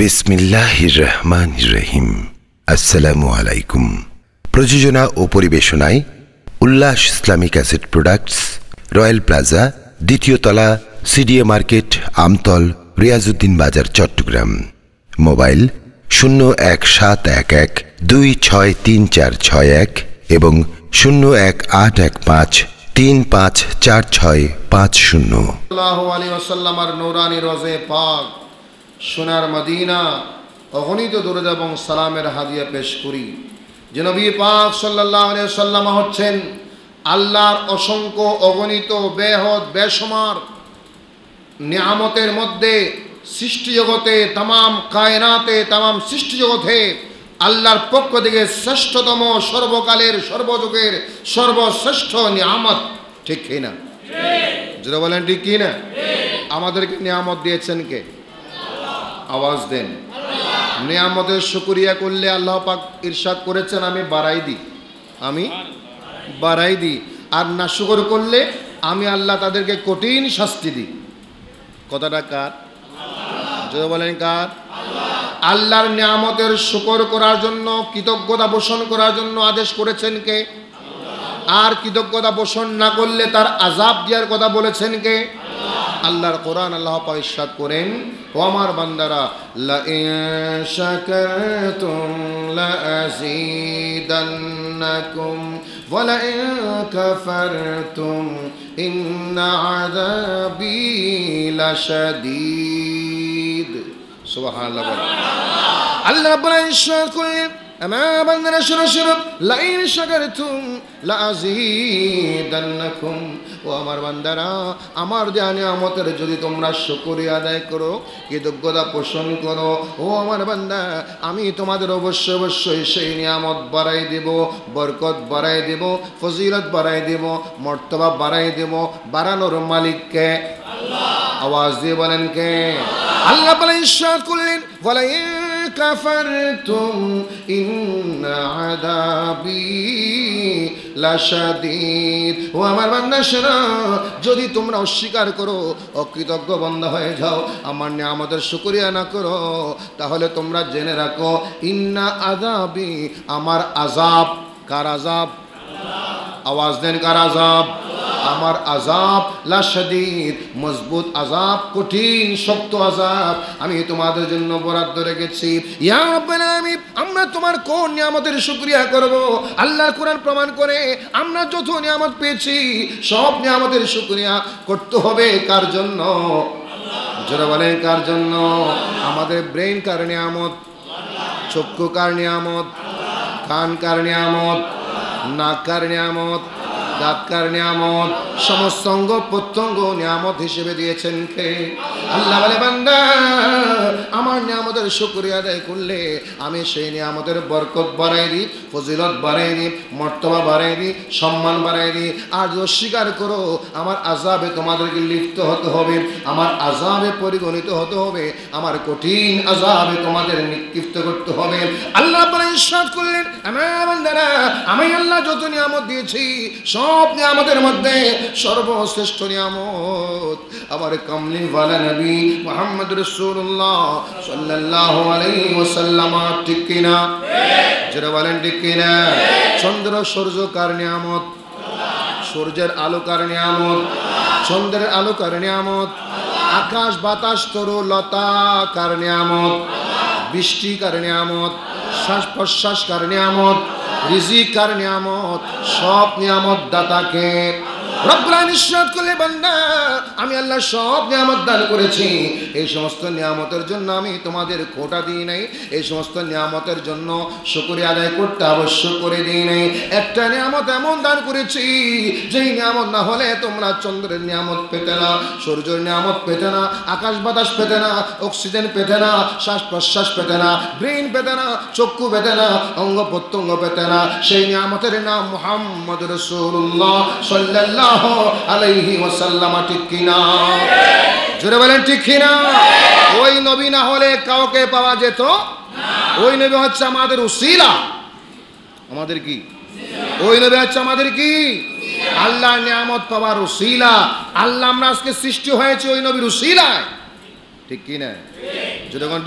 বিসমিল্লাহির রহমান রহিম আসসালামু আলাইকুম। প্রযোজনা ও পরিবেশনায় Ullash Islamic Asset Products, Royal Plaza, দ্বিতীয় তলা, সিডিএ মার্কেট, আমতল, রিয়াজউদ্দিন বাজার, চট্টগ্রাম। মোবাইল শূন্য এক সাত এক এক দুই ছয় তিন চার ছয় এক এবং শূন্য এক আট এক পাঁচ তিন পাঁচ চার ছয় পাঁচ শূন্য। সোনার মদিনা অগণিত দরুদ এবং সালামের হাদিয়া পেশ করি। যে নবী পাক সাল্লাহ সাল্লামা হচ্ছেন আল্লাহর অসংখ্য অগণিত বেহদ বেসমার নিয়ামতের মধ্যে সৃষ্টি জগতে তামাম কায়নাতে তামাম সৃষ্টি জগতে আল্লাহর পক্ষ থেকে শ্রেষ্ঠতম সর্বকালের সর্বযুগের সর্বশ্রেষ্ঠ নিয়ামত ঠিক কি না? যেটা বলেন ঠিক কি না? আমাদেরকে নিয়ামত দিয়েছেন কে? আওয়াজ দেন। নিয়ামতের শুকরিয়া করলে আল্লাহ পাক ইরশাদ করেছেন, আমি বাড়াই দিই। আমি বাড়াই দিই। আর না শুকর করলে আমি আল্লাহ তাদেরকে কঠিন শাস্তি দিই। কথাটা কার? যদি বলেন কার? আল্লাহর নিয়ামতের শুকর করার জন্য, কৃতজ্ঞতা পোষণ করার জন্য আদেশ করেছেন কে? আর কৃতজ্ঞতা পোষণ না করলে তার আজাব দেওয়ার কথা বলেছেন কে? আল্লাহর কোরআন আল্লাহ পরিষ্কার করেন, ও আমার বান্দারা লা ইন কাফারতুম, ইন্না আযাবি লাশাদীদ। সুবহানাল্লাহ বলেন। আল্লাহ রাব্বুল ইরশাদ করেন আমার বান্দারা আমার বান্দারা আমার যদি তোমরা শুকরিয়া আদায় করো, কৃতজ্ঞতা পোষণ করো, ও আমার বান্দা, আমি তোমাদের অবশ্যই অবশ্যই সেই নিয়ামত বাড়াই দেব, বরকত বাড়াই দেব, ফজিলত বাড়াই দেব, মর্তবা বাড়াই দেব, বাড়ানোর মালিককে আওয়াজ দিয়ে বলেন কে? আল্লাহ বলে ইরশাদ করলেন বলে কাফারতুম ইন্ন আযাবি লাশাদীদ ও আমার বান্দা শোনো যদি তোমরা অস্বীকার করো, অকৃতজ্ঞ বন্ধ হয়ে যাও, আমার নিয়ামতের শুকরিয়া না করো, তাহলে তোমরা জেনে রাখো, ইন্না আযাবি, আমার আযাব, কার আযাব? আওয়াজ দেন কার আযাব? আমার আজাব লাশাদীদ মজবুত আজাব কঠিন, শক্ত আজাব আমি তোমাদের জন্য বরাদ্দ রেখেছি। ইয়া আলামিন, আমরা তোমার কোন নিয়ামতের শুকরিয়া করব? আল্লাহর কোরআন প্রমাণ করে আমরা যত নিয়ামত পেয়েছি, সব নিয়ামতের শুকরিয়া করতে হবে। কার জন্য? যারা বলেন, কার জন্য? আমাদের ব্রেন কার নিয়ামত? চক্ষু কার নিয়ামত? কান কার নিয়ামত? নাক কার নিয়ামত? দাঁতকার নিয়ামত সমস্ত অঙ্গ প্রত্যঙ্গ নিয়ামত হিসেবে দিয়েছেন কে? আল্লাহ বলে, বান্দা, আমার নিয়ামতের শুক্রিয়া আদায় করলে আমি সেই নিয়ামতের বরকত বাড়াই দিই, ফজিলত বাড়াই দিই, মর্তবা বাড়াই দিই, সম্মান বাড়াই দিই। আর যদি অস্বীকার করো, আমার আজাবে তোমাদেরকে লিপ্ত হতে হবে, আমার আজাবে পরিগণিত হতে হবে, আমার কঠিন আজাবে তোমাদের নিক্ষিপ্ত করতে হবে। আল্লাহ ঈশ্বর করলেন আমার আমি আল্লাহ যত নিয়ামত দিয়েছি, সব নিয়ামতের মধ্যে সর্বশ্রেষ্ঠ নিয়ামত। আমার কামলি ওয়ালা নবী মোহাম্মদ রসুল্লাহ সাল্লাল্লাহু আলাইহি ওয়াসাল্লাম, ঠিক কিনা যারা বলেন, ঠিক কিনা চন্দ্র সূর্য কার নিয়ামত? সূর্যের আলো কার নিয়ামত? চন্দ্রের আলো কার নিয়ামত? আকাশ, বাতাস, তরু, লতা কার নিয়ামত? বৃষ্টি কার নিয়ামত? শ্বাস প্রশ্বাস কার নিয়ামত? রিজিক কার নিয়ামত? সব নিয়ামত দাতাকে করলে, বান্দা, আমি আল্লাহ সব নিয়ামত দান করেছি। এই সমস্ত নিয়ামতের জন্য আমি তোমাদের খোটা দিই নাই। এই সমস্ত নিয়ামতের জন্য শুকরিয়া আদায় করতে আবশ্যক করে দিই নাই। একটা নিয়ামত এমন দান করেছি, যেই নিয়ামত না হলে তোমরা চন্দ্রের নিয়ামত পেতে না, সূর্যের নিয়ামত পেতে না, আকাশ বাতাস পেতে না, অক্সিজেন পেতে না, শ্বাস প্রশ্বাস পেতে না ব্রেন পেতে না, চক্ষু পেতে না, অঙ্গ প্রত্যঙ্গ পেতে না। সেই নিয়ামতের নাম মোহাম্মদ রসুল্লাহ ওই নবী না হলে কাউকে পাওয়া যেত ওই নবী আমাদের উসিলা। আমাদের কি? ওই নবী হচ্ছে আমাদের কি? আল্লাহ নিয়ামত পাওয়ার উসিলা। আল্লাহ আমরা আজকে সৃষ্টি হয়েছে ওই নবীর উসিলায়। ঠিক কি না যেরকম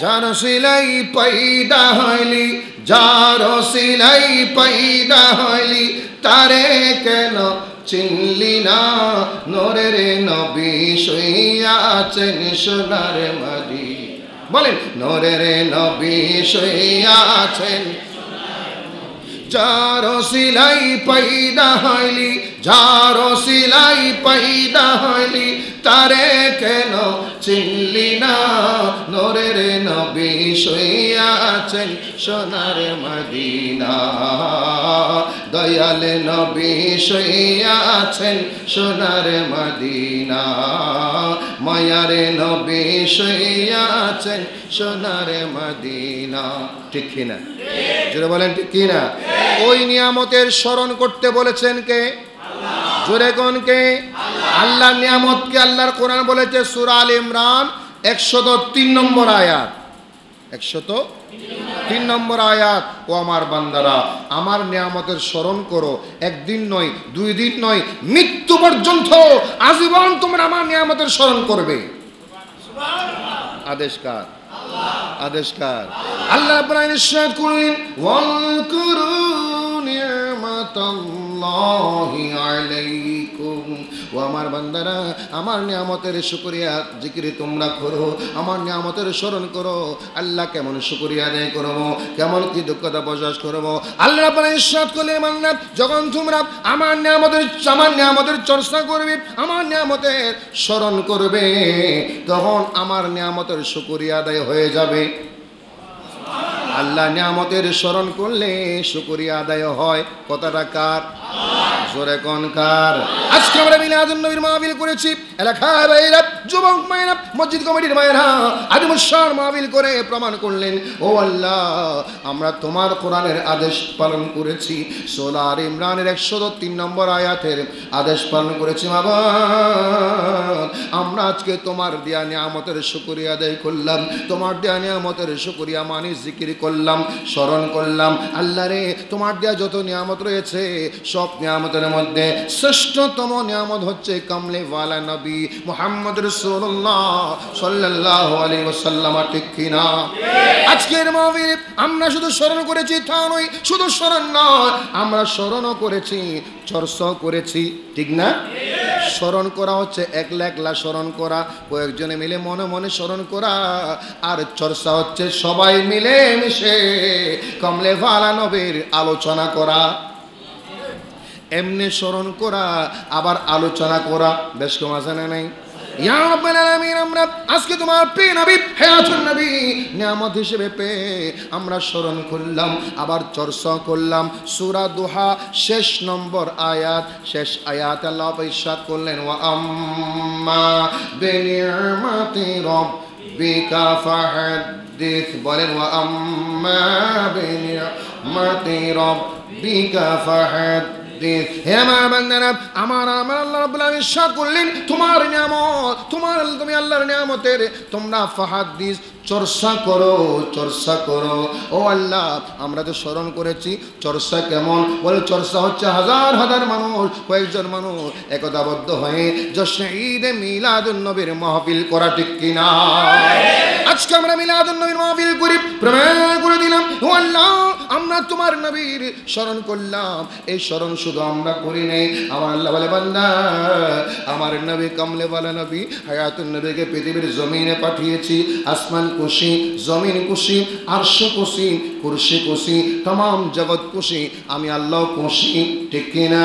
যার সিলাই পয়দা হইলি পয়দা হইলি তারে কেন চিনলি না? নরে নোরের নবী শুইয়াছেন সোনার মাদি বলেন, নোরের নবী শুইয়াছেন চার সিলাই পাইদা হইলি যারো সিলাই পয়দা হইলি তারে কেন চিনলি না? নোরের নবী শুইয়াছেন সোনার মদিনা। দয়াল নবী শুইয়াছেন সোনার মদিনা। মায়ার নবী শুইয়াছেন সোনার মদিনা। ঠিক কিনা? জোরে বলেন ঠিক কিনা? ওই নিয়ামতের স্মরণ করতে বলেছেন কে? জোরে আল্লাহ নিয়ামতকে আল্লাহর কোরআন বলেছে সুরা আল ইমরান একশত তিন নম্বর আয়াত। একশত তিন নম্বর আয়াত। ও আমার বান্দারা, আমার নিয়ামতের স্মরণ করো। একদিন নয়, দুই দিন নয়, মৃত্যু পর্যন্ত আজীবন তোমরা আমার নিয়ামতের স্মরণ করবে। আদেশ কার? আদেশ কার? আল্লাহ আলামিন ইরশাদ করলেন আমার বান্দারা, আমার নিয়ামতের শুকরিয়া জিকিরে তোমরা করো, আমার নিয়ামতের স্মরণ করো, আল্লাহ কেমন শুকরিয়া আদায় করব, কেমন কি দুঃখতা বসবাস করব। আল্লাহ আলামিন ইরশাদ করলেন যখন তোমরা আমার নিয়ামতের আমার নিয়ামতের চর্চা করবে, আমার নিয়ামতের স্মরণ করবে, তখন আমার নিয়ামতের শুকরিয়া আদায় হয়ে যাবে। আল্লাহ নিয়ামতের স্মরণ করলে শুকরিয়া আদায় হয়। কথাটা কার? আমরা তোমার কোরআনের আদেশ পালন করেছি। সোলার ইমরানের একশো তিন নম্বর আয়াতের আদেশ পালন করেছি বাবা আমরা আজকে তোমার দেয়া নিয়ামতের শুকরিয়া আদায় করলাম, তোমার দেয়া নিয়ামতের শুকরিয়া মানি জিকির করলাম, স্মরণ করলাম। আল্লাহ রে, তোমার দেয়া যত নিয়ামত রয়েছে সব নিয়ামতের মধ্যে শ্রেষ্ঠতম নিয়ামত হচ্ছে কামলে ওয়ালা নবী মোহাম্মদ রসুল্লাহ সাল্লাহ আলী ওসাল্লাম ঠিক কিনা আজকের মাহফিল আমরা শুধু স্মরণ করেছি তা নয় শুধু স্মরণ নয় আমরা স্মরণও করেছি চর্চাও করেছি ঠিক না? স্মরণ করা হচ্ছে একলা একলা স্মরণ করা কয়েকজনে মিলে মনে মনে স্মরণ করা আর চর্চা হচ্ছে সবাই মিলে মিশে কমলে ভালা নবীর আলোচনা করা। এমনি স্মরণ করা, আবার আলোচনা করা, বেশ কম আছে না নাই? আমরা আজকে তোমার পে নবী হায়াতুন নবী, নিয়ামত হিসেবে পেয়ে আমরা স্মরণ করলাম, আবার চর্চা করলাম। সূরা দুহা, শেষ নম্বর আয়াত, শেষ আয়াত আল্লাহ ইরশাদ করলেন, ওয়া আম্মা বিনিয়ামাতি রাব্বিকা ফাহাদ্দিস, বলেন, ওয়া আম্মা বিনিয়ামাতি রাব্বিকা ফাহাদ্দিস। হে আমার বান্দারা, আমার আমার আল্লাহ রাব্বুল আলামিন ইরশাদ করলেন তোমার নিয়ামত, তোমার, তুমি আল্লাহর নিয়ামতের তোমরা ফাহাদিস চর্চা করো চর্চা করো। ও আল্লাহ, আমরা তো স্মরণ করেছি, চর্চা কেমন? বলে চর্চা হচ্ছে হাজার হাজার মানুষ, কয়েকজন মানুষ একতাবদ্ধ হয়ে জশ্ন ঈদে মিলাদুন নবীর মাহফিল করা ঠিক কিনা? আজকে আমরা মিলাদুন নবীর মাহফিল করি প্রমাণ করে দিলাম। ও আল্লাহ, আমরা তোমার নবীর স্মরণ করলাম। এই স্মরণ শুধু আমরা করি নাই। আমার আল্লাহ বলে, বান্দা, আমার নবী কমলে বলে নবী, হায়াতুন নবীকে পৃথিবীর জমিনে পাঠিয়েছি, আসমান খুশি জমিন কুশি, আরশ কুশি কুরসি কুশি তমাম জগৎ কুশি। আমি আল্লাহ কুশি, ঠিক কিনা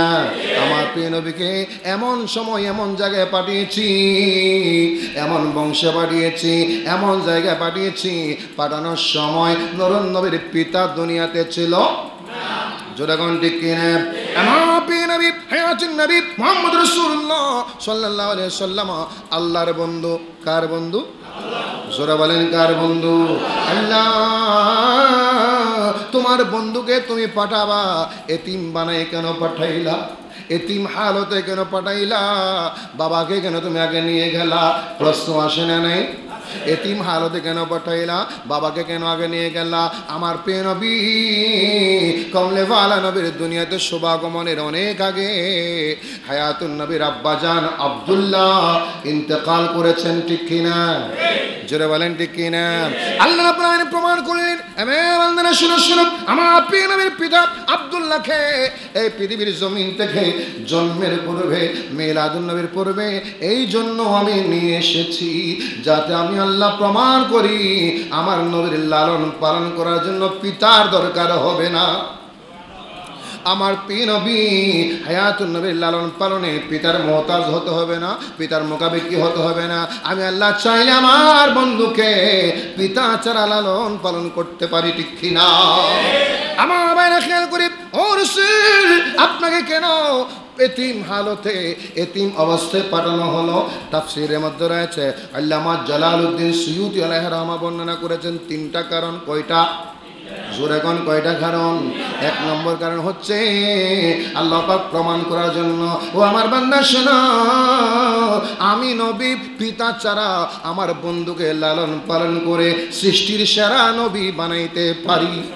আমার প্রিয় নবীকে এমন সময় এমন জায়গায় পাঠিয়েছি, এমন বংশে পাঠিয়েছি, এমন জায়গায় পাঠিয়েছি, পাঠানোর সময় নরন নবীর পিতা দুনিয়াতে ছিল ঠিক আল্লাহর বন্ধু, কার বন্ধু? জোরা বলেন কার বন্ধু? আল্লাহ, তোমার বন্ধুকে তুমি পাঠাবা। এতিম বানাই কেন পাঠাইলা? এতিম হালতে কেন পাঠাইলা? বাবাকে কেন তুমি আগে নিয়ে গেলা? প্রশ্ন আসে না নাই? এতিম হালতে কেন পাঠাইলা? বাবাকে কেন আগে নিয়ে গেলা? আমার পে নবী, কমলে ভালা নবীর দুনিয়াতে শুভাগমনের অনেক আগে হায়াতুন নবীর আব্বাজান আব্দুল্লাহ ইন্তেকাল করেছেন, ঠিক কিনা? জোরে বলেন, ঠিক কিনা? আল্লাহ রাব্বুল প্রমাণ করলেন, এমে বান্দারা শুনো শুনো আমার প্রিয় নবীর পিতা আব্দুল্লাহকে এই পৃথিবীর জমিন থেকে জন্মের পূর্বে, মিলাদুন নবীর পূর্বে, এই জন্য আমি নিয়ে এসেছি, যাতে আমি আল্লাহ প্রমাণ করি, আমার নবীর লালন পালন করার জন্য পিতার দরকার হবে না। আমার পি নবী হায়াতুন নবীর লালন পালনে পিতার মহতাজ হতে হবে না, পিতার মোকাবিকি হতে হবে না। আমি আল্লাহ চাইলে আমার বন্ধুকে পিতা ছাড়া লালন পালন করতে পারি, ঠিক কিনা? আমার বাইরে খেয়াল করি, ও রসুল, আপনাকে কেন এতিম হালতে, এতিম অবস্থায় পাঠানো হলো। তাফসিরের মধ্যে রয়েছে, আল্লামা জালালউদ্দিন আলাইহ রহমা বর্ণনা করেছেন তিনটা কারণ। কয়টা? জোরে কোন, কয়টা কারণ? এক নম্বর কারণ হচ্ছে, আল্লাহ পাক প্রমাণ করার জন্য, ও আমার বান্দা, শোনো, আমি নবী, পিতা ছাড়া আমার বন্ধুকে লালন পালন করে সৃষ্টির সেরা নবী বানাইতে পারি।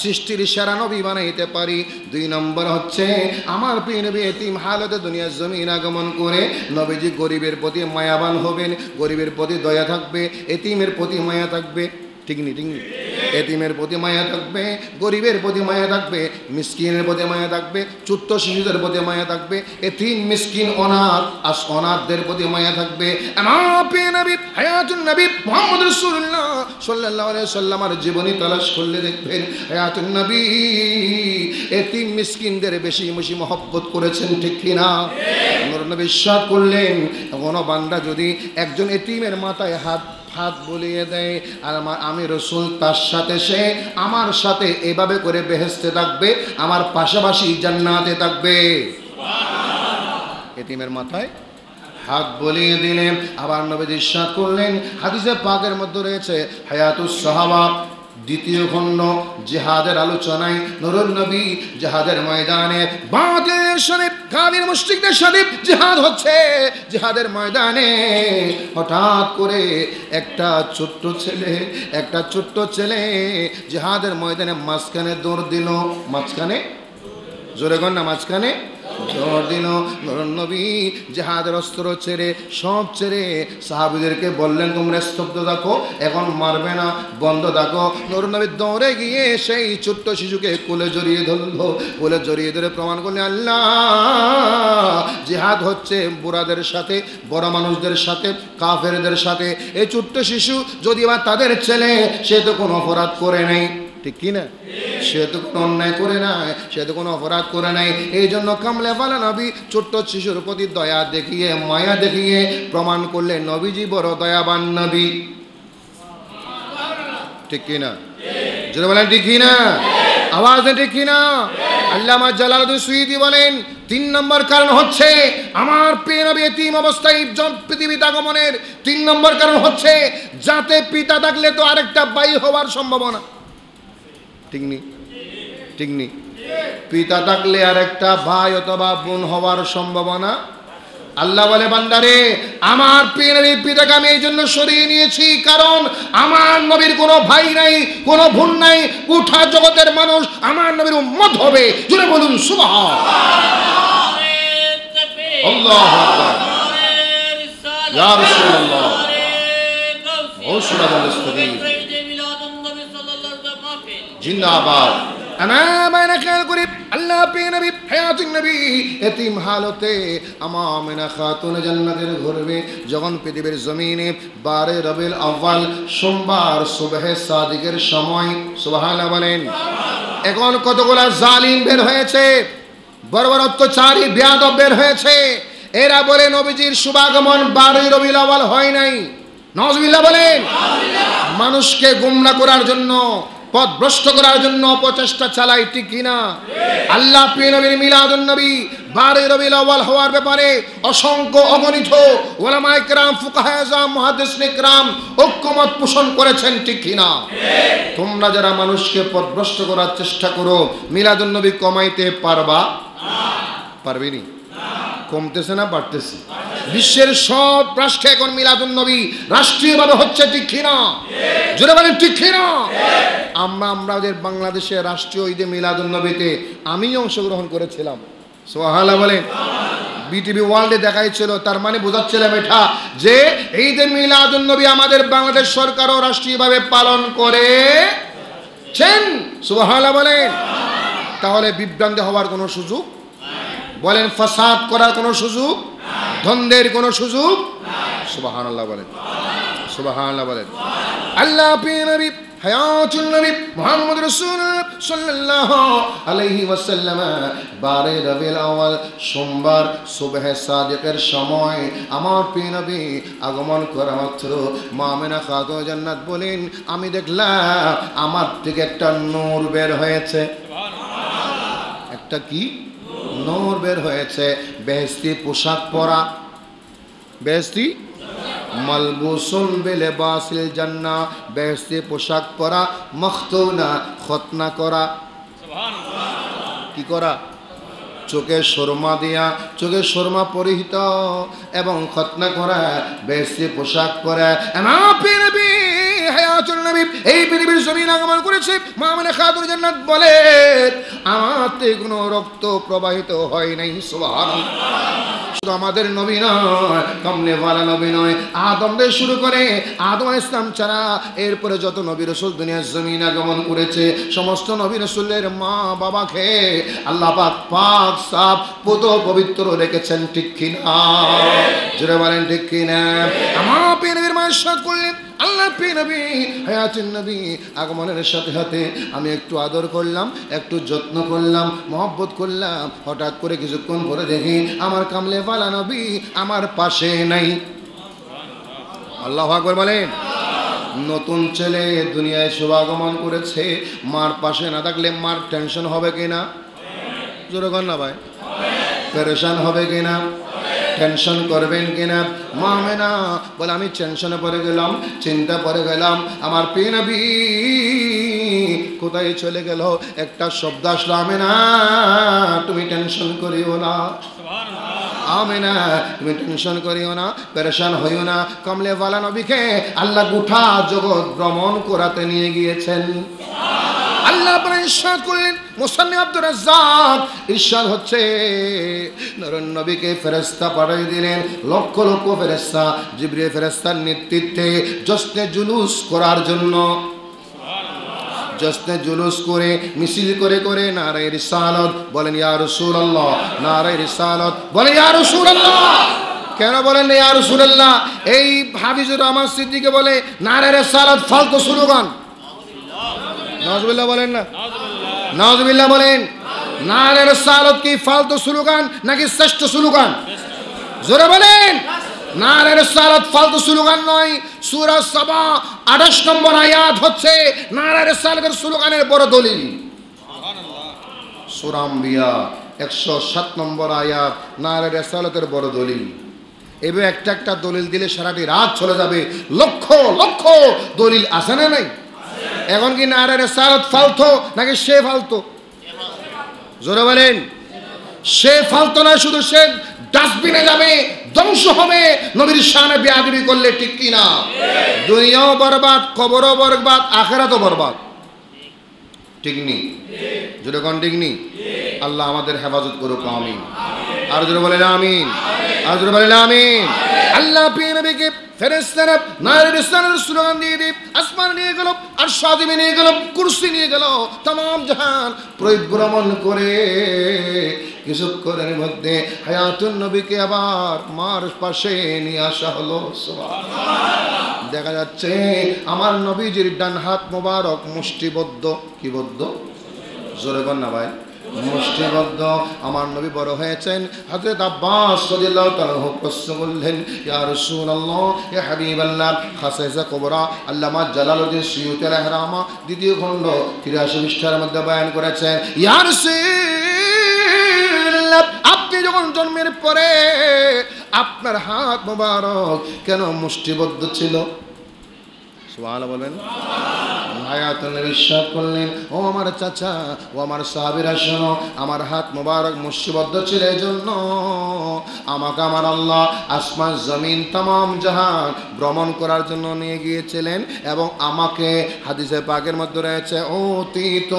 সৃষ্টির সেরা নবী বানাইতে পারি। দুই নম্বর হচ্ছে, আমার প্রিয় নবী এতিম হালতে দুনিয়ার জমিন আগমন করে নবীজি গরিবের প্রতি মায়াবান হবেন, গরিবের প্রতি দয়া থাকবে, এতিমের প্রতি মায়া থাকবে। ঠিক নি ঠিক নি এতিমের প্রতি মায়া থাকবে, গরিবের প্রতি মায়া থাকবে, মিসকিনের প্রতি মায়া থাকবে ছোট্ট শিশুদের প্রতি মায়া থাকবে, এতিম, মিসকিন, অনাথ, আস অনাথদের প্রতি মায়া থাকবে। হায়াতুন নবী মোহাম্মদ রাসূলুল্লাহ সাল্লাল্লাহু আলাইহি সাল্লামের জীবনী তালাশ করলে দেখবেন, হায়াতুন নবী, এতিম, মিসকিনদের বেশি বেশি মহব্বত করেছেন, ঠিক কিনা? নূর নবী বিশ্বাস করলেন, কোনো বান্দা যদি একজন এতিমের মাথায় হাত হাত বলিয়ে দেয় আর আমার আমি রসুল তার সাথে সে আমার সাথে এভাবে করে বেহেস্তে থাকবে আমার পাশাপাশি জান্নাতে থাকবে। এতিমের মাথায় হাত বলিয়ে দিলেন আবার নবী বিশ্বাস করলেন হাদিসে পাকের মধ্যে রয়েছে হায়াতুস সাহাবা দ্বিতীয় খণ্ড জেহাদের আলোচনায় নরুল নবী জেহাদের ময়দানে বাতিলের সাথে কাবির মুশরিকদের সাথে জেহাদ হচ্ছে। জেহাদের ময়দানে হঠাৎ করে একটা ছোট্ট ছেলে, একটা ছোট্ট ছেলে জেহাদের ময়দানে মাঝখানে দৌড় দিল। মাঝখানে? জোরে না, মাঝখানে? কোলে জড়িয়ে ধরে প্রমাণ আল্লাহ, জেহাদ হচ্ছে বুড়াদের সাথে, বড় মানুষদের সাথে, কাফেরদের সাথে। এই ছোট্ট শিশু যদি বা তাদের ছেলে, সে তো কোনো অপরাধ করে নেই। ঠিক কি না সে তো কোনো অন্যায় করে নাই, সে তো কোনো অপরাধ করে নাই। এই জন্য কামলে ফালা নবী ছোট্ট শিশুর প্রতি দয়া দেখিয়ে, মায়া দেখিয়ে প্রমাণ করলে নবীজি বড় দয়াবান নবী। ঠিক কি না যদি বলেন, ঠিক কি না আওয়াজ ঠিক কি না আল্লামা জালালুদ্দিন সুইদি বলেন, তিন নম্বর কারণ হচ্ছে আমার প্রিয় নবী এতিম অবস্থায় পৃথিবীতে আগমনের তিন নম্বর কারণ হচ্ছে, যাতে পিতা থাকলে তো আরেকটা বাই হওয়ার সম্ভাবনা। ঠিক নি ঠিক নি পিতা থাকলে আর একটা ভাই অথবা বোন হওয়ার সম্ভাবনা। আল্লাহ বলে বান্দারে আমার পিনের পিতাকে আমি এই জন্য সরিয়ে নিয়েছি কারণ আমার নবীর কোনো ভাই নাই কোনো বোন নাই উঠা জগতের মানুষ আমার নবীর উম্মত হবে। জুড়ে বলুন সুবাহ আল্লাহ ইয়া রাসূলুল্লাহ। বলে স্থগিত জিন্দাবাদ। আমামানা খেয়াল করি। আল্লাহ পে ঘুরবে। যখন পৃথিবীর জমিনে বারে রবিল আవ్বাল সোমবার সুবহে সাদিকের সময়, সুবহানাল্লাহ বলেন, এখন কতগুলা জালিম বের হয়েছে? বড় অত্যাচারী, বেয়াদব বের হয়েছে। এরা বলে, নবীজির শুভাগমন বারে রবিল আవ్বাল হয় নাই। নজবিল্লাহ বলেন, মানুষকে গুমরা করার জন্য পথ ভ্রষ্ট করার জন্য অপচেষ্টা চালাই, ঠিক কিনা আল্লাহ প্রিয় নবীর মিলাদুন নবী, বারে রবিল আউয়াল হওয়ার ব্যাপারে অসংখ্য অগণিত ওলামায়ে কেরাম ফুকাহায়ে আযম মুহাদ্দিসিনে কেরাম ঐক্যমত পোষণ করেছেন, ঠিক কিনা তোমরা যারা মানুষকে পথ ভ্রষ্ট করার চেষ্টা করো, মিলাদুন নবী কমাইতে পারবা? পারবেনি কমতেছে না বাড়তেছে? বিশ্বের সব রাষ্ট্রে এখন মিলাদুন নবী রাষ্ট্রীয়ভাবে হচ্ছে, ঠিক কিনা জোরে বলেন, ঠিক কিনা? আমরা আমাদের বাংলাদেশে রাষ্ট্রীয় ঈদে মিলাদুন নবীতে আমি অংশগ্রহণ করেছিলাম। সোহালা বলেন। বিটিভি ওয়ার্ল্ডে দেখাইছিল, তার মানে বোঝাচ্ছিলাম এটা যে ঈদে মিলাদুন নবী আমাদের বাংলাদেশ সরকারও রাষ্ট্রীয়ভাবে পালন করেছেন। সুবহানাল্লাহ বলেন। তাহলে বিভ্রান্তি হওয়ার কোনো সুযোগ বলেন, ফাসাদ করার কোনো সুযোগ? ধন্দের কোনো সুযোগ? সুবহানাল্লাহ বলেন। সুবহানাল্লাহ বলেন। আল্লাহ প্রিয় নবী, হায়াতুল নবী আলাইহি ওয়াসাল্লাম, বারে রবিউল আউয়াল, সোমবার সুবহে সাদিকের সময় আমার প্রিয় নবী আগমন করা মাত্র মামিনা খাতুন জান্নাত বলেন, আমি দেখলাম আমার থেকে একটা নূর বের হয়েছে। একটা কি? নূর বের হয়েছে বেহেস্তি পোশাক পরা। বেহেস্তি মালবুসুন বিলেবাসিল জান্না বেহেস্তি পোশাক পরা মখতুনা খতনা করা। কি করা? চোখে সুরমা দিয়া, চোখে সুরমা পরিহিত, এবং খতনা করা বেশি পোশাক পরে। নবী হায়াতুল নবী, এই পৃথিবীর জমিন আগমন করেছে। মামনে জান্নাত বলে কোনো রক্ত প্রবাহিত হয় নাই শুধু আমাদের নবী নয় কমলে নবী নয়, আদম দিয়ে শুরু করে আদম ইসলাম ছাড়া এরপরে যত নবী রসুল দুনিয়ার জমিন আগমন করেছে, সমস্ত নবী রসুলের মা বাবাকে আল্লাহ পাক পাক সাপ পুত পবিত্র রেখেছেন, ঠিক কিনা? জোরে বলেন, ঠিক কিনা? আমার সাথ করলেন আল্লাহ প্রিয় নবী হায়াতুন নবী, আগমনের সাথে সাথে আমি একটু আদর করলাম, একটু যত্ন করলাম, মহব্বত করলাম, হঠাৎ করে কিছুক্ষণ পরে দেখি আমার কামলে পালা নবী আমার পাশে নাই। আল্লাহ আকবর বলেন। নতুন ছেলে দুনিয়ায় শুভাগমন করেছে, মার পাশে না থাকলে মার টেনশন হবে কিনা? জোরে কর না ভাই। পেরেশান হবে কিনা? টেনশন করবেন কিনা? মা মেনা, বলে আমি টেনশনে পড়ে গেলাম, চিন্তা পড়ে গেলাম। আমার পিনবি কোথায় চলে গেল? একটা শব্দ আসলো আমি না তুমি টেনশন করিও না। আমি না তুমি টেনশন করিও না, পেরেশান হইও না। কমলে ওয়ালা নবীকে আল্লাহ গুঠা জগৎ ভ্রমণ করাতে নিয়ে গিয়েছেন। ইরশাদ করলেন, মুসান্নি আব্দুর রাজ্জাক। ইরশাদ হচ্ছে নরন নবীকে ফেরেশতা পাঠিয়ে দিলেন। লক্ষ লক্ষ ফেরেশতা, জিবরিল ফেরেশতার নেতৃত্বে জশ্নে জুলুস করার জন্য। জশ্নে জুলুস করে, মিছিল করে করে নারায় রিসালত বলেন, ইয়া রাসূলুল্লাহ। নারায় রিসালত বলেন, ইয়া রাসূলুল্লাহ। কেন বলেন, ইয়া রাসূলুল্লাহ? এই হাফিজুর রহমান সিদ্দিকে বলে, নারায় রিসালত ফালতু স্লোগান নজবিল্লাহ বলেন না। নজবিল্লাহ বলেন নারের সালত কি ফালতু স্লোগান নাকি শ্রেষ্ঠ স্লোগান? জোরে বলেন নারের সালত ফালতু স্লোগান নয়, সুরা সাবা আঠাশ নম্বর আয়াত হচ্ছে নারের সালতের স্লোগানের বড় দলিল। সুরাম্বিয়া একশো সাত নম্বর আয়াত নারের সালতের বড় দলিল। এবার একটা একটা দলিল দিলে সারাটি রাত চলে যাবে। লক্ষ লক্ষ দলিল আছে না নাই? এখন কি নারের সালত ফালতো নাকি সে ফালতো? জোরে বলেন। সে ফালতো না শুধু সে ডাস্টবিনে যাবে, ধ্বংস হবে। নবীর সামনে বেয়াদবি করলে ঠিক কি না? দুনিয়াও বরবাদ, কবরও বরবাদ, আখেরাতও বরবাদ। ঠিক নি? জোরে কোন ঠিক নি? আল্লাহ আমাদের হেফাজত করুক, আমিন। আর বলেন, আমিন। আর জোরে বলেন, আমিন। আল্লাহ প্রিয় নবীকে ফেরেস্তারা নারীর স্থানের স্লোগান দিয়ে দিই আসমান নিয়ে গেল আর সাদিমে নিয়ে গেল, কুরসি নিয়ে গেল তাম জাহান পরিভ্রমণ করে কিছুক্ষণের মধ্যে হায়াতুন নবীকে আবার মার পাশে নিয়ে আসা হলো। দেখা যাচ্ছে আমার নবীজির ডান হাত মোবারক মুষ্টিবদ্ধ। কি বদ্ধ? জোরে না ভাই। মুষ্টিবদ্ধ। আমার নবী বড় হয়েছেন। হযরত আব্বাস রাদিয়াল্লাহু তাআলা প্রশ্ন করলেন, ইয়া রাসূলুল্লাহ, ইয়া হাবিবাল্লাহ, খাসাইসা কুবরা, আল্লামা জালালউদ্দিন সিয়ুতি আল-ইহরামা দ্বিতীয় খণ্ড 83 পৃষ্ঠার মধ্যে বয়ান করেছেন, ইয়া রাসূলুল্লাহ, আপনি যখন জন্মের পরে আপনার হাত মোবারক কেন মুষ্টিবদ্ধ ছিল? সুবহানাল্লাহ বলেন। হায়াত বিশ্বাস করলেন, ও আমার চাচা, ও আমার সাহাবিরা, শোনো, আমার হাত মোবারক মুসিবদ্ধ ছিল এই জন্য আমাকে আমার আল্লাহ আসমান, জমিন তাম জাহান ভ্রমণ করার জন্য নিয়ে গিয়েছিলেন এবং আমাকে হাদিসে পাকের মধ্যে রয়েছে ও তিত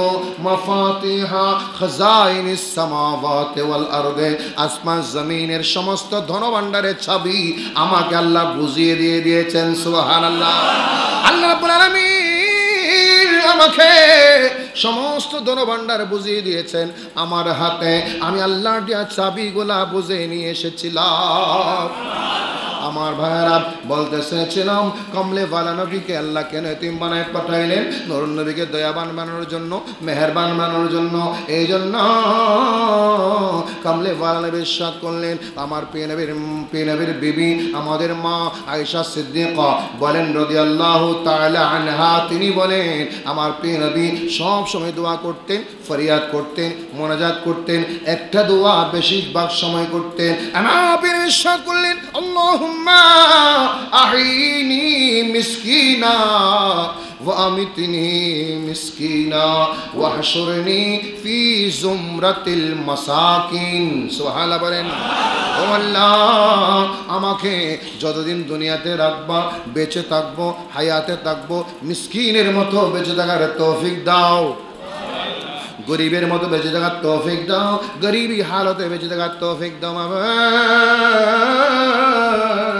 মফাতিহা খাজাইনিস সামাওয়াতি ওয়াল আরদে। আসমান, জমিনের সমস্ত ধনভাণ্ডারের ছবি আমাকে আল্লাহ বুঝিয়ে দিয়ে দিয়েছেন, সুবহানাল্লাহ। আল্লাহ রাব্বুল আলামিন আমাকে সমস্ত ধনভাণ্ডার বুঝিয়ে দিয়েছেন আমার হাতে। আমি আল্লাহ দিয়া চাবিগুলা বুঝে নিয়ে এসেছিলাম। আমার ভাইয়েরা বলতে চেয়েছিলাম, কমলে বালা নবীকে আল্লাহ কেন এতিম বানায় পাঠাইলেন, নরুন নবীকে দয়াবান বানানোর জন্য, মেহেরবান বানানোর জন্য। এই জন্য কমলে বালা নবী সাত করলেন, আমার পে নবীর পে নবীর বিবি, আমাদের মা আয়েশা সিদ্দিক বলেন রদি আল্লাহ আনহা, তিনি বলেন, আমার পে নবী সব সময় দোয়া করতেন, ফরিয়াদ করতেন, মোনাজাত করতেন, একটা দোয়া বেশিরভাগ সময় করতেন। আমার সাত করলেন আল্লাহুম্মা আহিনি মিসকিনা وأمتني مسكينا واحشرني في زمرة المساكين سبحان الله বলেন ও আল্লাহ আমাকে যতদিন দুনিয়াতে রাখবা বেঁচে থাকবো হায়াতে থাকবো মিসকিনের মতো বেঁচে থাকার তৌফিক দাও গরিবের মতো বেঁচে থাকার তৌফিক দাও গরিবী হালতে বেঁচে থাকার তৌফিক দাও বাবা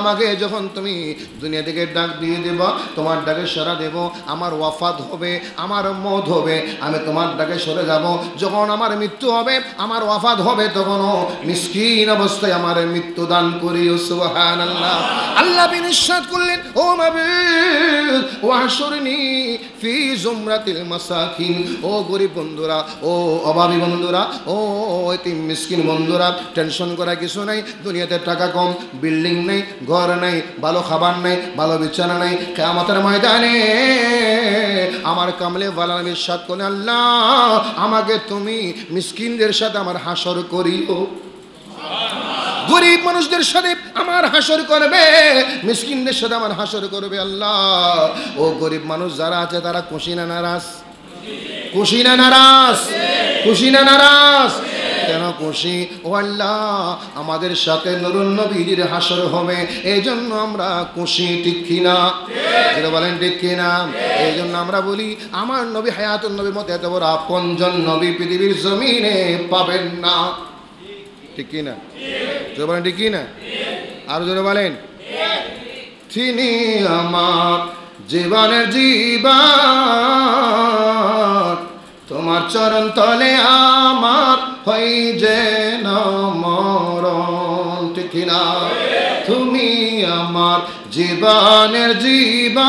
আমাকে যখন তুমি দুনিয়া থেকে ডাক দিয়ে দেব, তোমার ডাকে সরা দেব, আমার ওয়াফাত হবে, আমার মত হবে, আমি তোমার ডাকে সরে যাব। যখন আমার মৃত্যু হবে, আমার ওয়াফাত হবে, তখনও মিসকিন অবস্থায় আমার মৃত্যু দান করি সুবহান আল্লাহ আল্লাহ বিনিশ্বাস করলেন, ও মাবিদ ওয়াহশুরনি ফি জুমরাতিল মাসাকিন। ও গরিব বন্ধুরা, ও অভাবী বন্ধুরা, ও এতিম মিসকিন বন্ধুরা, টেনশন করা কিছু নাই, দুনিয়াতে টাকা কম, বিল্ডিং নেই ঘর নেই, ভালো খাবার নেই, ভালো বিছানা নেই কেমতের ময়দানে আমার কামলে বালা বিশ্বাস করে, আল্লাহ, আমাকে তুমি মিসকিনদের সাথে আমার হাসর করিও। গরিব মানুষদের সাথে আমার হাসর করবে, মিসকিনদের সাথে আমার হাসর করবে, আল্লাহ। ও গরিব মানুষ যারা আছে, তারা খুশি না নারাজ? খুশি না নারাজ? খুশি না নারাজ? কেন খুশি? ও আল্লাহ আমাদের সাথে নরুন নবীর হাসর হবে। এই জন্য আমরা খুশি ঠিক কিনা? যেটা বলেন ঠিক কিনা? এই জন্য আমরা বলি আমার নবী হায়াতুল নবীর মতো এত বড় আপনজন নবী পৃথিবীর জমিনে পাবেন না। ঠিক। কিনা? জোরে বলেন ঠিক কিনা? আরও জোরে বলেন। তিনি আমার জীবনের জীবন। তোমার চরণ তলে আমার হই যে মরণ, ঠিক না তুমি আমার জীবনের জীবন,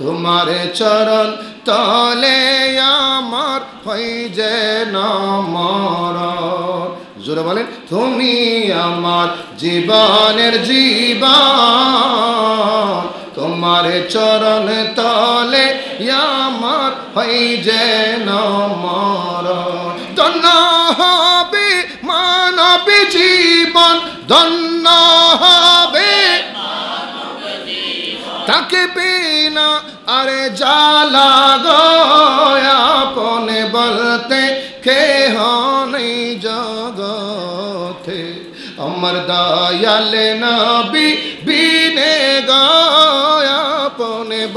তোমার চরণ তলে আমার হই যে মরণ। জোরে বলেন, তুমি আমার জীবনের জীবন তোমার চরণ তলে আমার হই যে মর ধন্য হবে মানব জীবন, ধন্য হবে তাকে বিনা আরে জালা গয়াপনে বলতে কে নেই জগতে। আমার দয়ালে নবী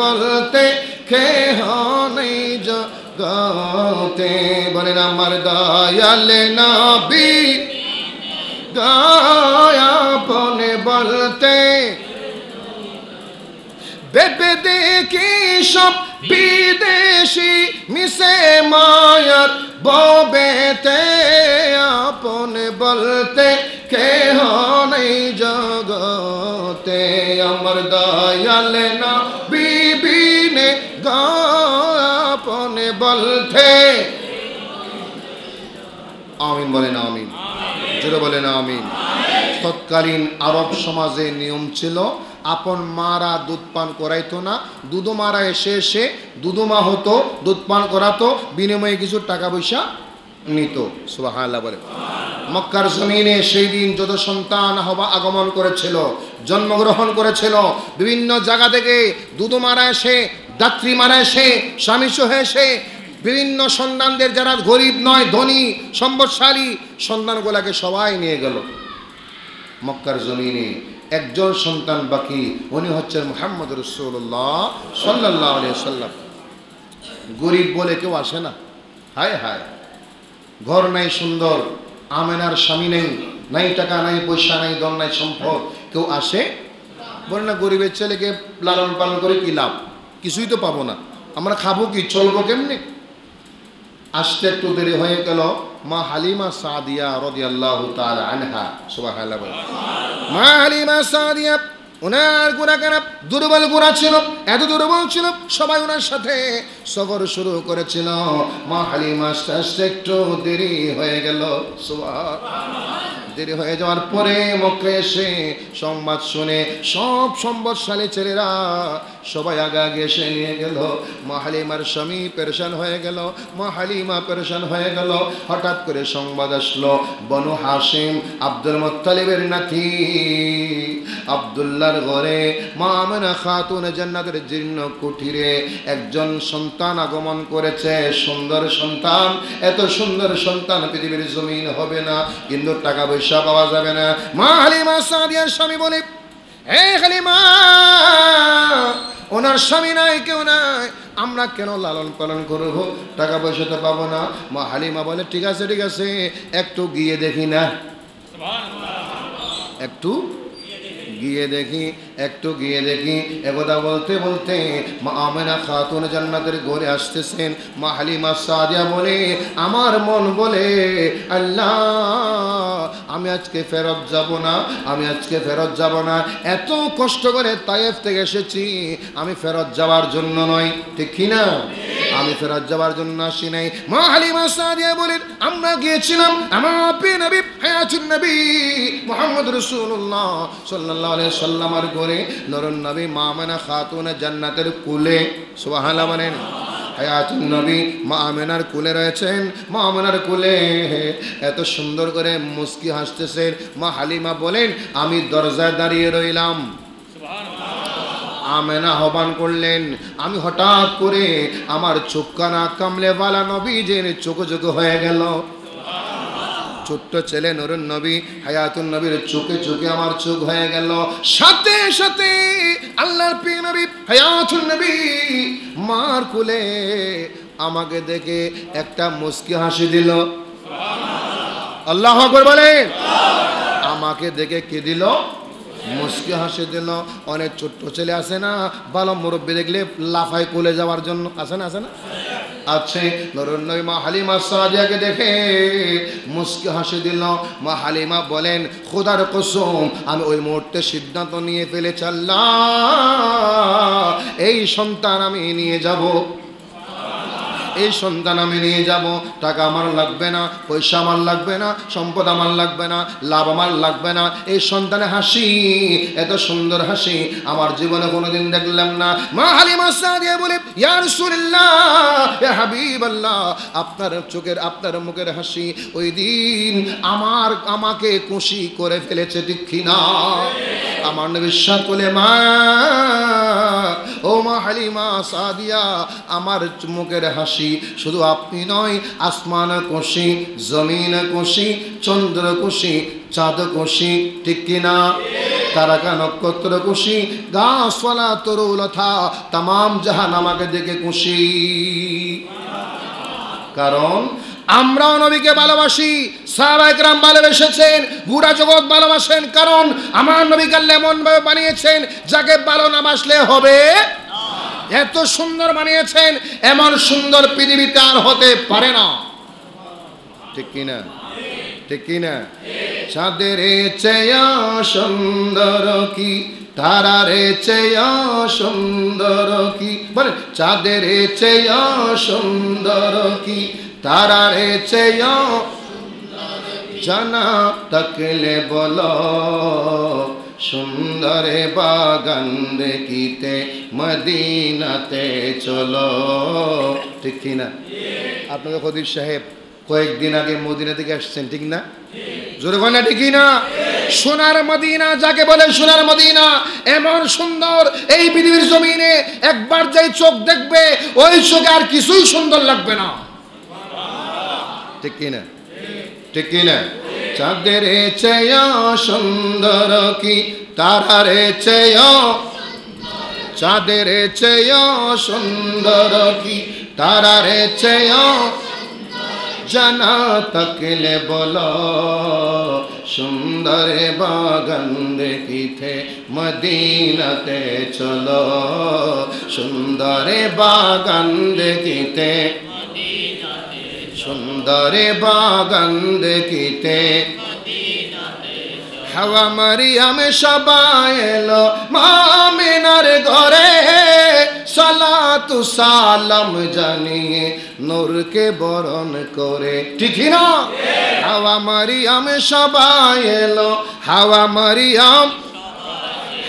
বলতে কে নেই জগতে। বলেন আমার দয়ালে নবী গয়াপনে বলতে বেবে দেখি সব বিদেশি মিশে মায়ার ববেতে। আপন বলতে কে নেই জগতে। আমার দয়াল না গাপনে বলতে। আমিন বলেন আমিন। জোরে বলেন আমিন। তৎকালীন আরব সমাজে নিয়ম ছিল, আপন মারা দুধ পান করাইতো না, দুধো মারা এসে এসে দুধমা হতো, দুধ পান করাতো, বিনিময়ে কিছু টাকা পয়সা নিত। সুবাহ বলে মক্কার জমিনে সেই দিন যত সন্তান হবা আগমন করেছিল, জন্মগ্রহণ করেছিল, বিভিন্ন জায়গা থেকে দুদু মারা এসে দাত্রী মারা এসে স্বামী সহ এসে বিভিন্ন সন্তানদের যারা গরিব নয়, ধনী, সম্পদশালী, সন্তানগুলাকে সবাই নিয়ে গেল। মক্কার জমিনে একজন সন্তান বাকি, উনি হচ্ছেন মোহাম্মদ রসুল্লাহ সাল্লাহ সাল্লাম গরিব বলে কেউ আসে না। হায় হায়। ঘর নাই সুন্দর, আমেনার স্বামী নেই, নাই টাকা, নাই পয়সা, নাই দল নাই সম্পদ। কেউ আসে? বলে না, গরিবের ছেলেকে লালন পালন করে কি লাভ? কিছুই তো পাবো না। আমরা খাব কি? চলবো কেমনি? আসতে একটু দেরি হয়ে গেল। মা হালিমা সাদিয়া রদিয়াল্লাহু তাআলা আনহা। বলে। মা হালিমা সাদিয়া, ওনার গুণাগারা দুর্বল গুণা ছিল, এত দুর্বল ছিল, সবাই ওনার সাথে সফর শুরু করেছিল। মা হালিমা আস্তে আস্তে একটু দেরি হয়ে গেল। সুবহান দেরি হয়ে যাওয়ার পরে মক্কে এসে সংবাদ শুনে সব সম্বদশালী ছেলেরা সবাই আগে আগে এসে নিয়ে গেল। মা হালিমার স্বামী পেরেশান হয়ে গেল, মা হালিমা পেরেশান হয়ে গেল। হঠাৎ করে সংবাদ আসলো, বনু হাসিম আব্দুল মোত্তালিবের নাতি। আবদুল্লার ঘরে মা খাতুন জান্নাতের জীর্ণ কুঠিরে একজন সন্তান আগমন করেছে। সুন্দর সন্তান, এত সুন্দর সন্তান পৃথিবীর জমিন হবে না, কিন্তু টাকা পয়সা পাওয়া যাবে না। মা হালিমা সাদিয়ার স্বামী বলে হে হালিমা, ওনার স্বামী নাই, কেউ নাই। আমরা কেন লালন পালন করব? টাকা পয়সা তো পাবো না। মা হালিমা বলে, ঠিক আছে ঠিক আছে, একটু গিয়ে দেখি না। একটু গিয়ে দেখি, একটু গিয়ে দেখি। একদা বলতে বলতে মা আমেনা খাতুন জান্নাতের ঘরে আসতেছেন। মা হালিমা সাদিয়া বলে, আমার মন বলে, আল্লাহ, আমি আজকে ফেরত যাব না, আমি আজকে ফেরত যাব না। এত কষ্ট করে তায়েফ থেকে এসেছি, আমি ফেরত যাওয়ার জন্য নয়। ঠিক কি না আমি ফেরত যাওয়ার জন্য আসি নাই। মা হালিমা সাদিয়া বলেন, আমরা গিয়েছিলাম আমার প্রিয় নবী, হায়াতুন নবী মোহাম্মদ রসুল্লাহ সাল্লাল্লাহু আলাইহি সাল্লামার ঘরে। নরন নবী মামানা খাতুন জান্নাতের কুলে। সুবহানাল্লাহ বলেন, হায়াতুন নবী মা আমেনার কুলে রয়েছেন, মা আমেনার কুলে। এত সুন্দর করে মুস্কি হাসতেছেন। মা হালিমা বলেন, আমি দরজায় দাঁড়িয়ে রইলাম। আমেনা আহ্বান করলেন, আমি হঠাৎ করে আমার চোখ কানা কামলে বালা নবীজের চোখ চোখ হয়ে গেল। ছোট্ট ছেলে নরুন নবী, হায়াতুন নবীর চোখে চোখে আমার চোখ হয়ে গেল। সাথে সাথে আল্লাহর প্রিয় নবী, হায়াতুন নবী মার কুলে আমাকে দেখে একটা মুস্কি হাসি দিল। আল্লাহ বলে আমাকে দেখে কে দিল? মুস্কি হাসি দিল। অনেক ছোট্ট ছেলে আছে না, ভালো মুরব্বী দেখলে লাফায় কোলে যাওয়ার জন্য। আছে না আছে না? আছে। নরুন্নবী মা হালিমা সাদিয়াকে দেখে মুস্কি হাসি দিল। মা হালিমা বলেন, খোদার কসম, আমি ওই মুহূর্তে সিদ্ধান্ত নিয়ে ফেলে চাল্লাম এই সন্তান আমি নিয়ে যাব। এই সন্তান আমি নিয়ে যাব। টাকা আমার লাগবে না, পয়সা আমার লাগবে না, সম্পদ আমার লাগবে না, লাভ আমার লাগবে না। এই সন্তানের হাসি, এত সুন্দর হাসি আমার জীবনে কোনোদিন দেখলাম না। মা হালিমা সাদিয়া বলে, ইয়া রাসূলুল্লাহ ইয়া হাবিবাল্লাহ, আপনার চোখের, আপনার মুখের হাসি ওই দিন আমার, আমাকে খুশি করে ফেলেছে ঠিক না আমার বিশ্বাস করলে মা, ও মা হালিমা সাদিয়া, আমার মুখের হাসি শুধু আপনি নয়, আসমান খুশি জমিন খুশি চন্দ্র খুশি চাঁদ খুশি ঠিক কিনা তারাকা নক্ষত্র খুশি গাছপালা তরুলতা তাম জাহান আমাকে দেখে খুশি কারণ আমরাও নবীকে ভালোবাসি সাহাবাইকরাম ভালোবেসেছেন বুড়া জগৎ ভালোবাসেন। কারণ আমার নবীকে আল্লাহ এমন ভাবে বানিয়েছেন, যাকে ভালো না বাসলে হবে এত সুন্দর বানিয়েছেন, এমন সুন্দর পৃথিবীতে আর হতে পারে না। ঠিক কিনা ঠিক কিনা চাঁদের চেয়া সুন্দর কি, তারারে চেয়া সুন্দর কি? বলে চাঁদের চেয়া সুন্দর কি, তারারে চেয়া জানা তাকলে বলো। সুন্দরে বাগান দেখিতে মদিনাতে চলো। ঠিক কিনা আপনাদের খদির সাহেব কয়েকদিন আগে মদিনা থেকে আসছেন, ঠিক না? জোরে না ঠিকই না? সোনার মদিনা, যাকে বলে সোনার মদিনা, এমন সুন্দর এই পৃথিবীর জমিনে একবার যাই চোখ দেখবে, ওই চোখে আর কিছুই সুন্দর লাগবে না। ঠিক কিনা ঠিক কিনা চাঁদের চেয় সুন্দর কি? তারারে চেয়। চাঁদের চেয় সুন্দর কি? তারারে চেয়। জানা তকলে বলো, সুন্দর বাগান দেখিতে মদিনাতে চলো, সুন্দর বাগান দেখিতে সুন্দর বাগান দেখিতে। হাওয়া মারিয়ামে সবাই এলো মামিনার ঘরে। সালাতু সালাম জানিয়ে নূরকে বরণ করে। ঠিক না? হাওয়া মারিয়ামে সবাই এলো, হাওয়া মারিয়াম।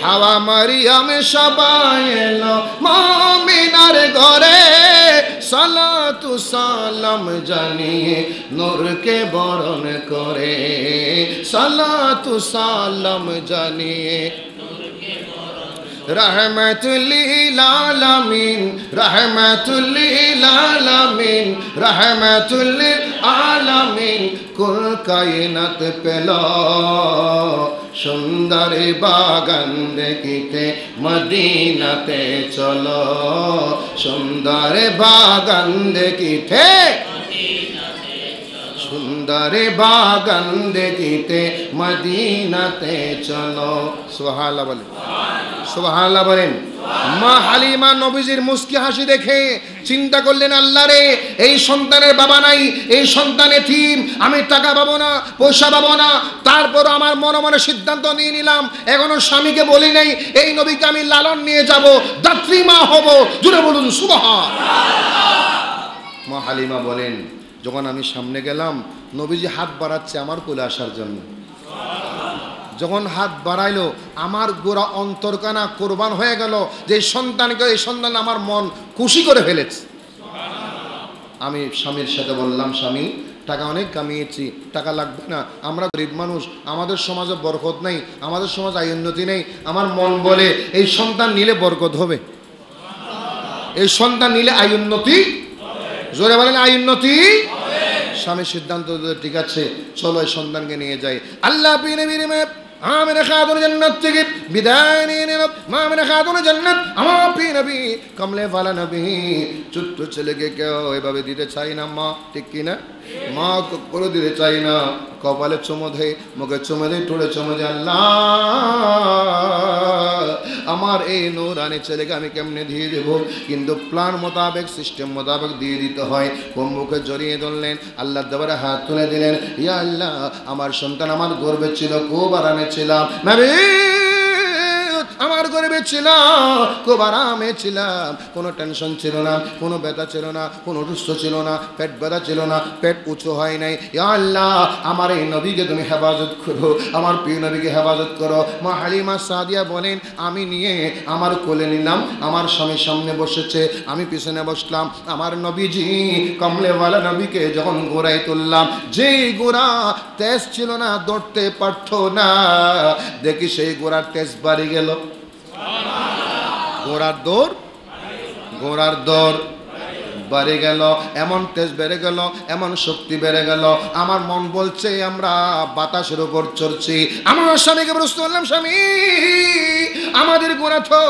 হাওয়া মারিয়ামে সবাই এলো মামিনার ঘরে। সালাতু সালাম জানিয়ে নূরকে বরণ করে। সালাতু সালাম জানিয়ে রহমতুল্লিল আলামিন রহমতুল্লিল আলামিন কুল কায়নাত পেল, সুন্দর বাগান দেখিতে মদিনাতে চলো, সুন্দর বাগান দেখিতে সুন্দর বাগান দেখিতে মদিনাতে চলো। সোহালা বলে সোহালা বলেন। মা হালিমা নবীজির মুস্কি হাসি দেখে চিন্তা করলেন, আল্লাহ রে, এই সন্তানের বাবা নাই, এই সন্তানের থিম আমি টাকা পাবো না, পয়সা পাবো না। তারপর আমার মনে মনে সিদ্ধান্ত নিয়ে নিলাম, এখনও স্বামীকে বলি নাই, এই নবীকে আমি লালন নিয়ে যাব, দাত্রী মা হব। জুড়ে বলুন সুবহা মা হালিমা বলেন যখন আমি সামনে গেলাম, নবীজি হাত বাড়াচ্ছে আমার কোলে আসার জন্য। যখন হাত বাড়াইলো, আমার গোড়া অন্তরকানা কোরবান হয়ে গেল, যে সন্তানকে, এই সন্তান আমার মন খুশি করে ফেলেছে। আমি স্বামীর সাথে বললাম, স্বামী, টাকা অনেক কামিয়েছি, টাকা লাগবে না, আমরা গরিব মানুষ, আমাদের সমাজে বরকত নেই, আমাদের সমাজ আয় উন্নতি নেই, আমার মন বলে এই সন্তান নিলে বরকত হবে। এই সন্তান নিলে আয় উন্নতি জোরে বলেন আই উন্নতি। স্বামীর সিদ্ধান্ত ঠিক আছে। চলো সন্তানকে নিয়ে যাই। আল্লাহ কপালে চুমো দেয়, মুখে চুমো দেয় টোড়ে চুমো দেয়, আল্লাহ। আমার এই নৌরানি ছেলেকে আমি কেমনে দিয়ে দেবো? কিন্তু প্ল্যান মোতাবেক, সিস্টেম মোতাবেক দিয়ে দিতে হয়। কোন মুখে জড়িয়ে ধরলেন আল্লাহ দেবারে হাত তুলে দিলেন, ইয়া আল্লাহ, আমার সন্তান আমার গর্বে ছিল, খুব আরামে ছিলাম নবী আমার গরিবে ছিলাম খুব আরামে ছিলাম কোনো টেনশন ছিল না, কোনো ব্যথা ছিল না, কোনো অসুস্থ ছিল না, পেট ব্যথা ছিল না, পেট উঁচু হয় নাই। আল্লাহ, আমার এই নবীকে তুমি হেফাজত করো, আমার প্রিয় নবীকে হেফাজত করো। মা হালিমা সাদিয়া বলেন, আমি নিয়ে আমার কোলে নিলাম, আমার স্বামীর সামনে বসেছে, আমি পিছনে বসলাম, আমার নবীজি কমলেওয়ালা নবীকে যখন গোড়ায় তুললাম, যেই গোড়া তেজ ছিল না, দৌড়তে পারত না, দেখি সেই গোড়ার তেজ বাড়ি গেল। ঘোড়ার দৌড় ঘোড়ার দৌড়। বেড়ে গেল, এমন তেজ বেড়ে গেল, এমন শক্তি বেড়ে গেল। আমার মন বলছে, আমরা বাতাসের উপর চড়ছি। আমার স্বামীকে প্রশ্ন করলাম, স্বামী, আমাদের গোড়া তো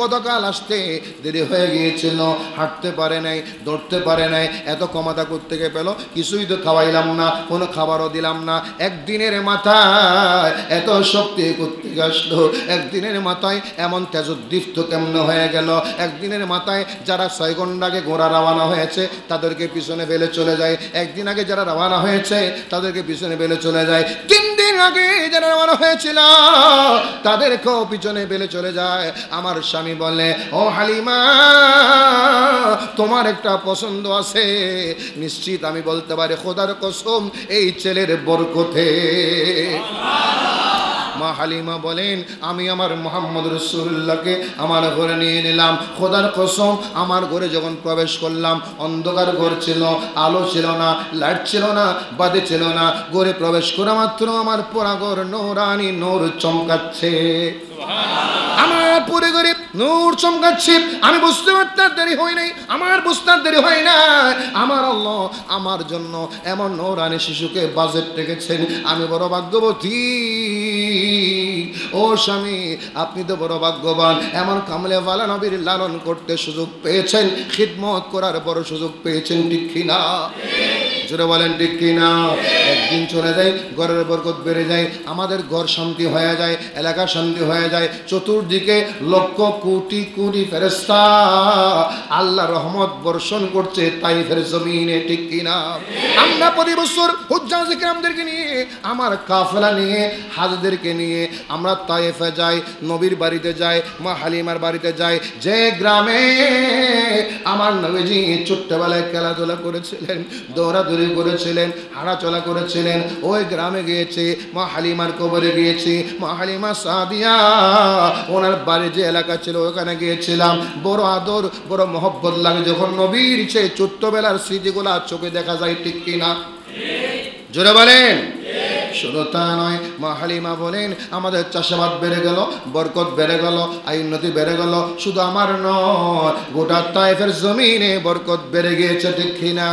গতকাল আসতে দেরি হয়ে গিয়েছিল, হাঁটতে পারে নাই, দৌড়তে পারে নাই, এত ক্ষমতা করতে গিয়ে পেল? কিছুই তো খাওয়াইলাম না, কোনো খাবারও দিলাম না। একদিনের মাথায় এত শক্তি করতে আসলো? একদিনের মাথায় এমন তেজোদ্দীপ্ত কেমন হয়ে গেল? একদিনের মাথায় যারা ছয় ঘণ্টা আগে ঘোড়া রওয়ানা হয়েছে, তাদেরকে পিছনে ফেলে চলে যায়। একদিন আগে যারা রওনা হয়েছে, তাদেরকে পিছনে ফেলে চলে যায়। তিন দিন আগে যারা রওনা হয়েছিল, তাদেরকেও পিছনে ফেলে চলে যায়। আমার স্বামী বলে, ও হালিমা, তোমার একটা পছন্দ আছে। নিশ্চিত আমি বলতে পারি, খোদার কসম, এই ছেলের বরকতে। মা হালিমা বলেন, আমি আমার মোহাম্মদ রসুল্লাহকে আমার ঘরে নিয়ে নিলাম। খোদার কসম, আমার ঘরে যখন প্রবেশ করলাম, অন্ধকার ঘর ছিল, আলো ছিল না, লাইট ছিল না বাদে ছিল না, ঘরে প্রবেশ করা মাত্র আমার পোড়া ঘর নোরানি নোর চমকাচ্ছে। আমার পুরে করে নূর চমকাচ্ছে। আমি বুঝতে পারতে আর দেরি হয় নাই। আমার বুঝতে আর দেরি হয় না। আমার আল্লাহ আমার জন্য এমন নৌরানি শিশুকে বাজেট রেখেছেন। আমি বড় ভাগ্যবতী। ও স্বামী, আপনি তো বড় ভাগ্যবান। এমন কামলে বালা নবীর লালন করতে সুযোগ পেয়েছেন। খিদমত করার বড় সুযোগ পেয়েছেন, ঠিক কিনা? জোরে বলেন, ঠিক কিনা? একদিন চলে যায়, ঘরের বরকত বেড়ে যায়। আমাদের ঘর শান্তি হয়ে যায়, এলাকা শান্তি হয়ে যায় চতুর্দিকে লক্ষ কোটি কোটি ফেরেস্তা আল্লাহ রহমত বর্ষণ করছে তাই ফের জমিনে, ঠিক কিনা? আমরা প্রতি বছর হুজ্জাজিকরামদেরকে নিয়ে, আমার কাফেলা নিয়ে, হাজদেরকে নিয়ে আমরা তাইফে যাই, নবীর বাড়িতে যাই, মা হালিমার বাড়িতে যাই। যে গ্রামে আমার নবীজি ছোট্টবেলায় খেলাধুলা করেছিলেন, দৌড়াদৌড়ি করেছিলেন, হাঁটাচলা করেছিলেন, ওই গ্রামে গিয়েছি, মা হালিমার কবরে গিয়েছি, মা হালিমা সাদিয়া ওনার বাড়ি যে এলাকা ছিল, ওখানে গিয়েছিলাম। বড় আদর, বড় মহব্বত লাগে যখন নবীর সেই ছোট্টবেলার স্মৃতিগুলা চোখে দেখা যায় ঠিক কিনা? জোরে বলেন। শুধু তা নয়, মা হালিমা বলেন, আমাদের চাষাবাদ বেড়ে গেল, বরকত বেড়ে গেল আই উন্নতি বেড়ে গেল, শুধু আমার নয়, গোটা তাইফের জমিনে বরকত বেড়ে গিয়েছে, ঠিক কিনা?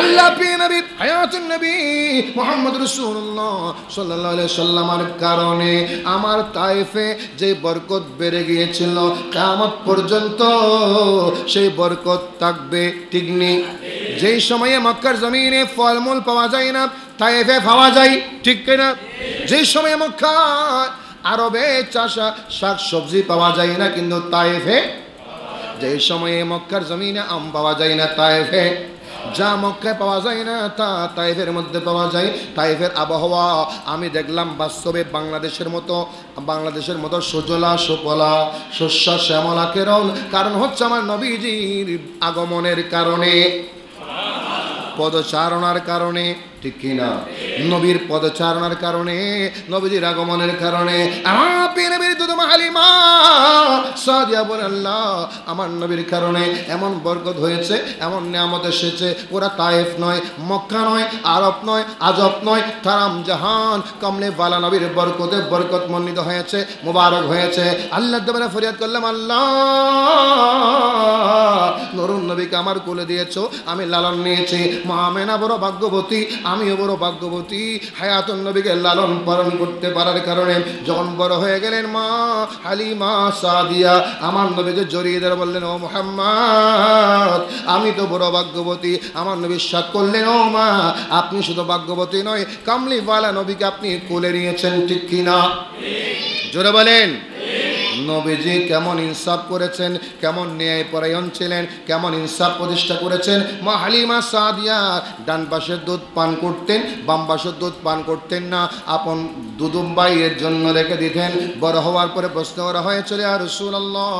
আল্লাহ নবী, হায়াতুন নবী মোহাম্মদ রাসূলুল্লাহ সাল্লাল্লাহু আলাইহি সাল্লামের কারণে আমার তাইফে যে বরকত বেড়ে গিয়েছিল, কিয়ামত পর্যন্ত সেই বরকত থাকবে, ঠিক যেই সময়ে মক্কার জমিনে ফলমূল পাওয়া যায় না, তাইফে পাওয়া যায়, ঠিক কিনা? যেই সময়ে মক্কা আরবে চাষা শাক সবজি পাওয়া যায় না কিন্তু তাইফে যেই সময়ে মক্কার জমিনে আম পাওয়া যায় না তাইফে, যা মক্কায় পাওয়া যায় না তা তাইফের মধ্যে পাওয়া যায়। তাইফের আবহাওয়া আমি দেখলাম বাস্তবে বাংলাদেশের মতো বাংলাদেশের মতো সুজলা, সুপলা শস্য শ্যামলা, কেরল। কারণ হচ্ছে আমার নবীজির আগমনের কারণে, পদচারণার কারণে ঠিক কিনা? নবীর পদচারণার কারণে, নবীজির আগমনের কারণে, আমার নবীর কারণে এমন বরকত হয়েছে, এমন নিয়ামত এসেছে, ওরা তায়েফ নয়, মক্কা নয়, আরব নয়, আজব নয়, তারাম জাহান, কমলে বালা নবীর বরকতে বরকত মন্ডিত হয়েছে, মুবারক হয়েছে। আল্লাহ দেবেরা ফরিয়াদ করলাম, আল্লাহ, নরুন নবীকে আমার কোলে দিয়েছ, আমি লালন নিয়েছি মা মেনা বড় ভাগ্যবতী আমিও বড় ভাগ্যবতী হায়াতুন নবীকে লালন পালন করতে পারার কারণে যখন বড় হয়ে গেলেন মা হালিমা সাদিয়া আমার নবীকে জড়িয়ে ধরে বললেন ও মোহাম্মদ আমি তো বড় ভাগ্যবতী আমার নবী সাত করলেন ও মা আপনি শুধু ভাগ্যবতী নয় কামলিওয়ালা নবীকে আপনি কোলে নিয়েছেন ঠিক কিনা? জোরে বলেন। নবীজি কেমন ইনসাফ করেছেন, কেমন ন্যায় পরায়ণ ছিলেন, কেমন ইনসাফ প্রতিষ্ঠা করেছেন? মা হালিমা সাদিয়া, ডান পাশের দুধ পান করতেন, বাম পাশের দুধ পান করতেন না। আপন দুদুম্বাই এর জন্য রেখে দিতেন। বড় হওয়ার পরে প্রশ্ন করা হয়েছিল আর রসুল্লাহ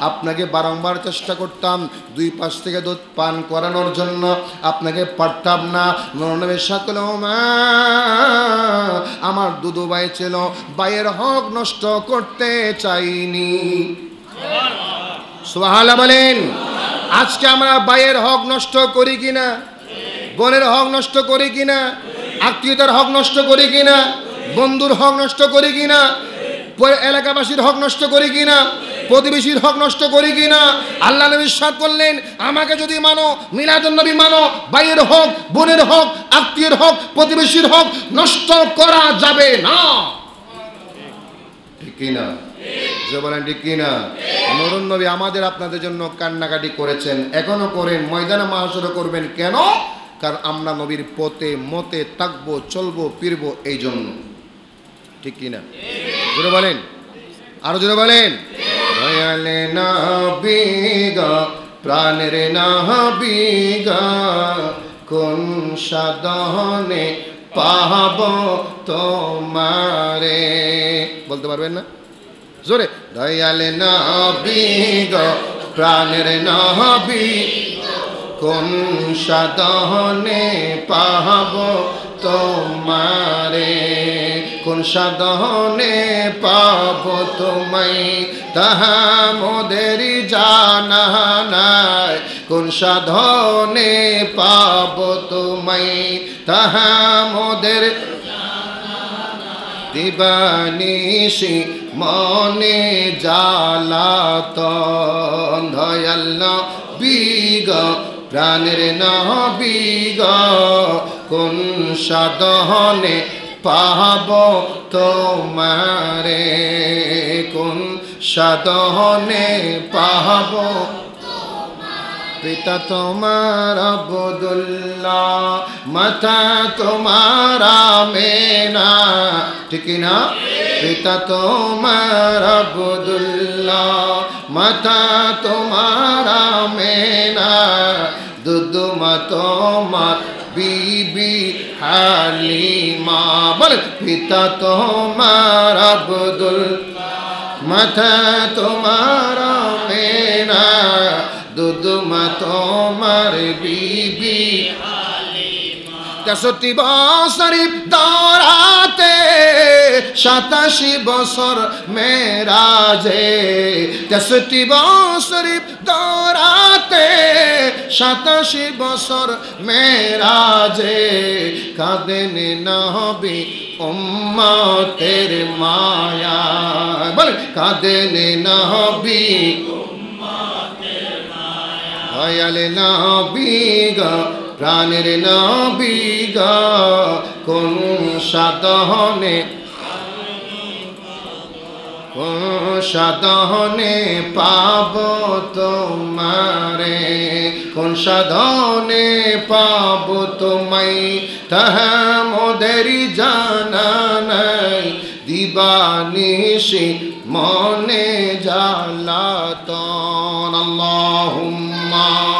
আপনাকে বারংবার চেষ্টা করতাম দুই পাশ থেকে দুধ পান করানোর জন্য। আপনাকে পারতাম না। নরনবে সকল আমার দুদু ভাই ছিল বাইয়ের হক নষ্ট করতে চাইনি। সোহালা বলেন, আজকে আমরা বাইয়ের হক নষ্ট করি কিনা, বোনের হক নষ্ট করি কিনা, আত্মীয়তার হক নষ্ট করি কিনা, বন্ধুর হক নষ্ট করি কিনা এলাকাবাসীর হক নষ্ট করি কিনা, প্রতিবেশীর হক নষ্ট করি কিনা, আল্লাহ নবী সাদ করলেন আমাকে যদি মানো মিলাদুল নবী মানো, ভাইয়ের হক, বোনের হক, আত্মীয়ের হক, প্রতিবেশীর হক নষ্ট করা যাবে না। ঠিক কিনা? যে বলেন ঠিক কিনা? নরুন নবী আমাদের আপনাদের জন্য কান্নাকাটি করেছেন, এখনও করেন, ময়দানে মাহাসর করবেন কেন? কারণ আমরা নবীর পথে, মতে থাকব, চলবো, ফিরবো এই জন্য ঠিক কিনা? জোরে বলেন। আরও জোরে বলেন। দয়ালে না বিগা প্রাণের না বিগা কোন সাধনে পাহাব তোমারে। বলতে পারবেন না? জোরে। দয়ালে না বিগ প্রাণের না কোন সাধনে পাহাব তোমারে? কোন সাধনে পাব তোমায়? তাহা মোদের জানা নাই। কোন সাধনে পাব তোমায়? তাহা মোদের দিবানিশি মনে জালাতন দয়াল বিগ প্রাণের নবিগ কোন সাধনে পাব তোমারে? কোন সাধনে পাব পিতা তোমার আবদুল্লাহ মাথা তোমার মেনা ঠিক না? পিতা তোমার আবদুল্লাহ মাথা তোমার মেনা তোমার বিবি হালিমা। বল পিতা তোমার আব্দুল মাথা তোমার মেনা দুদুমা তোমার বিবি তেষট্টি বছরই দরাতে সাতাশি বছর মেরাজে, তেষট্টি বছরই দরাতে, সাতাশি বছর মেরাজে, কাঁদেন নহবি উম্মতের মায়া। বল কাঁদেন নহবি দয়াল নবীগ প্রাণের নবীগ কোন সাধনে সাধনে পাব তোমারে? কোন সাধনে পাব তোমায়? তাহা মোদেরই জানা নাই। দিবানিশি মনে জালাতন আল্লাহুম্মা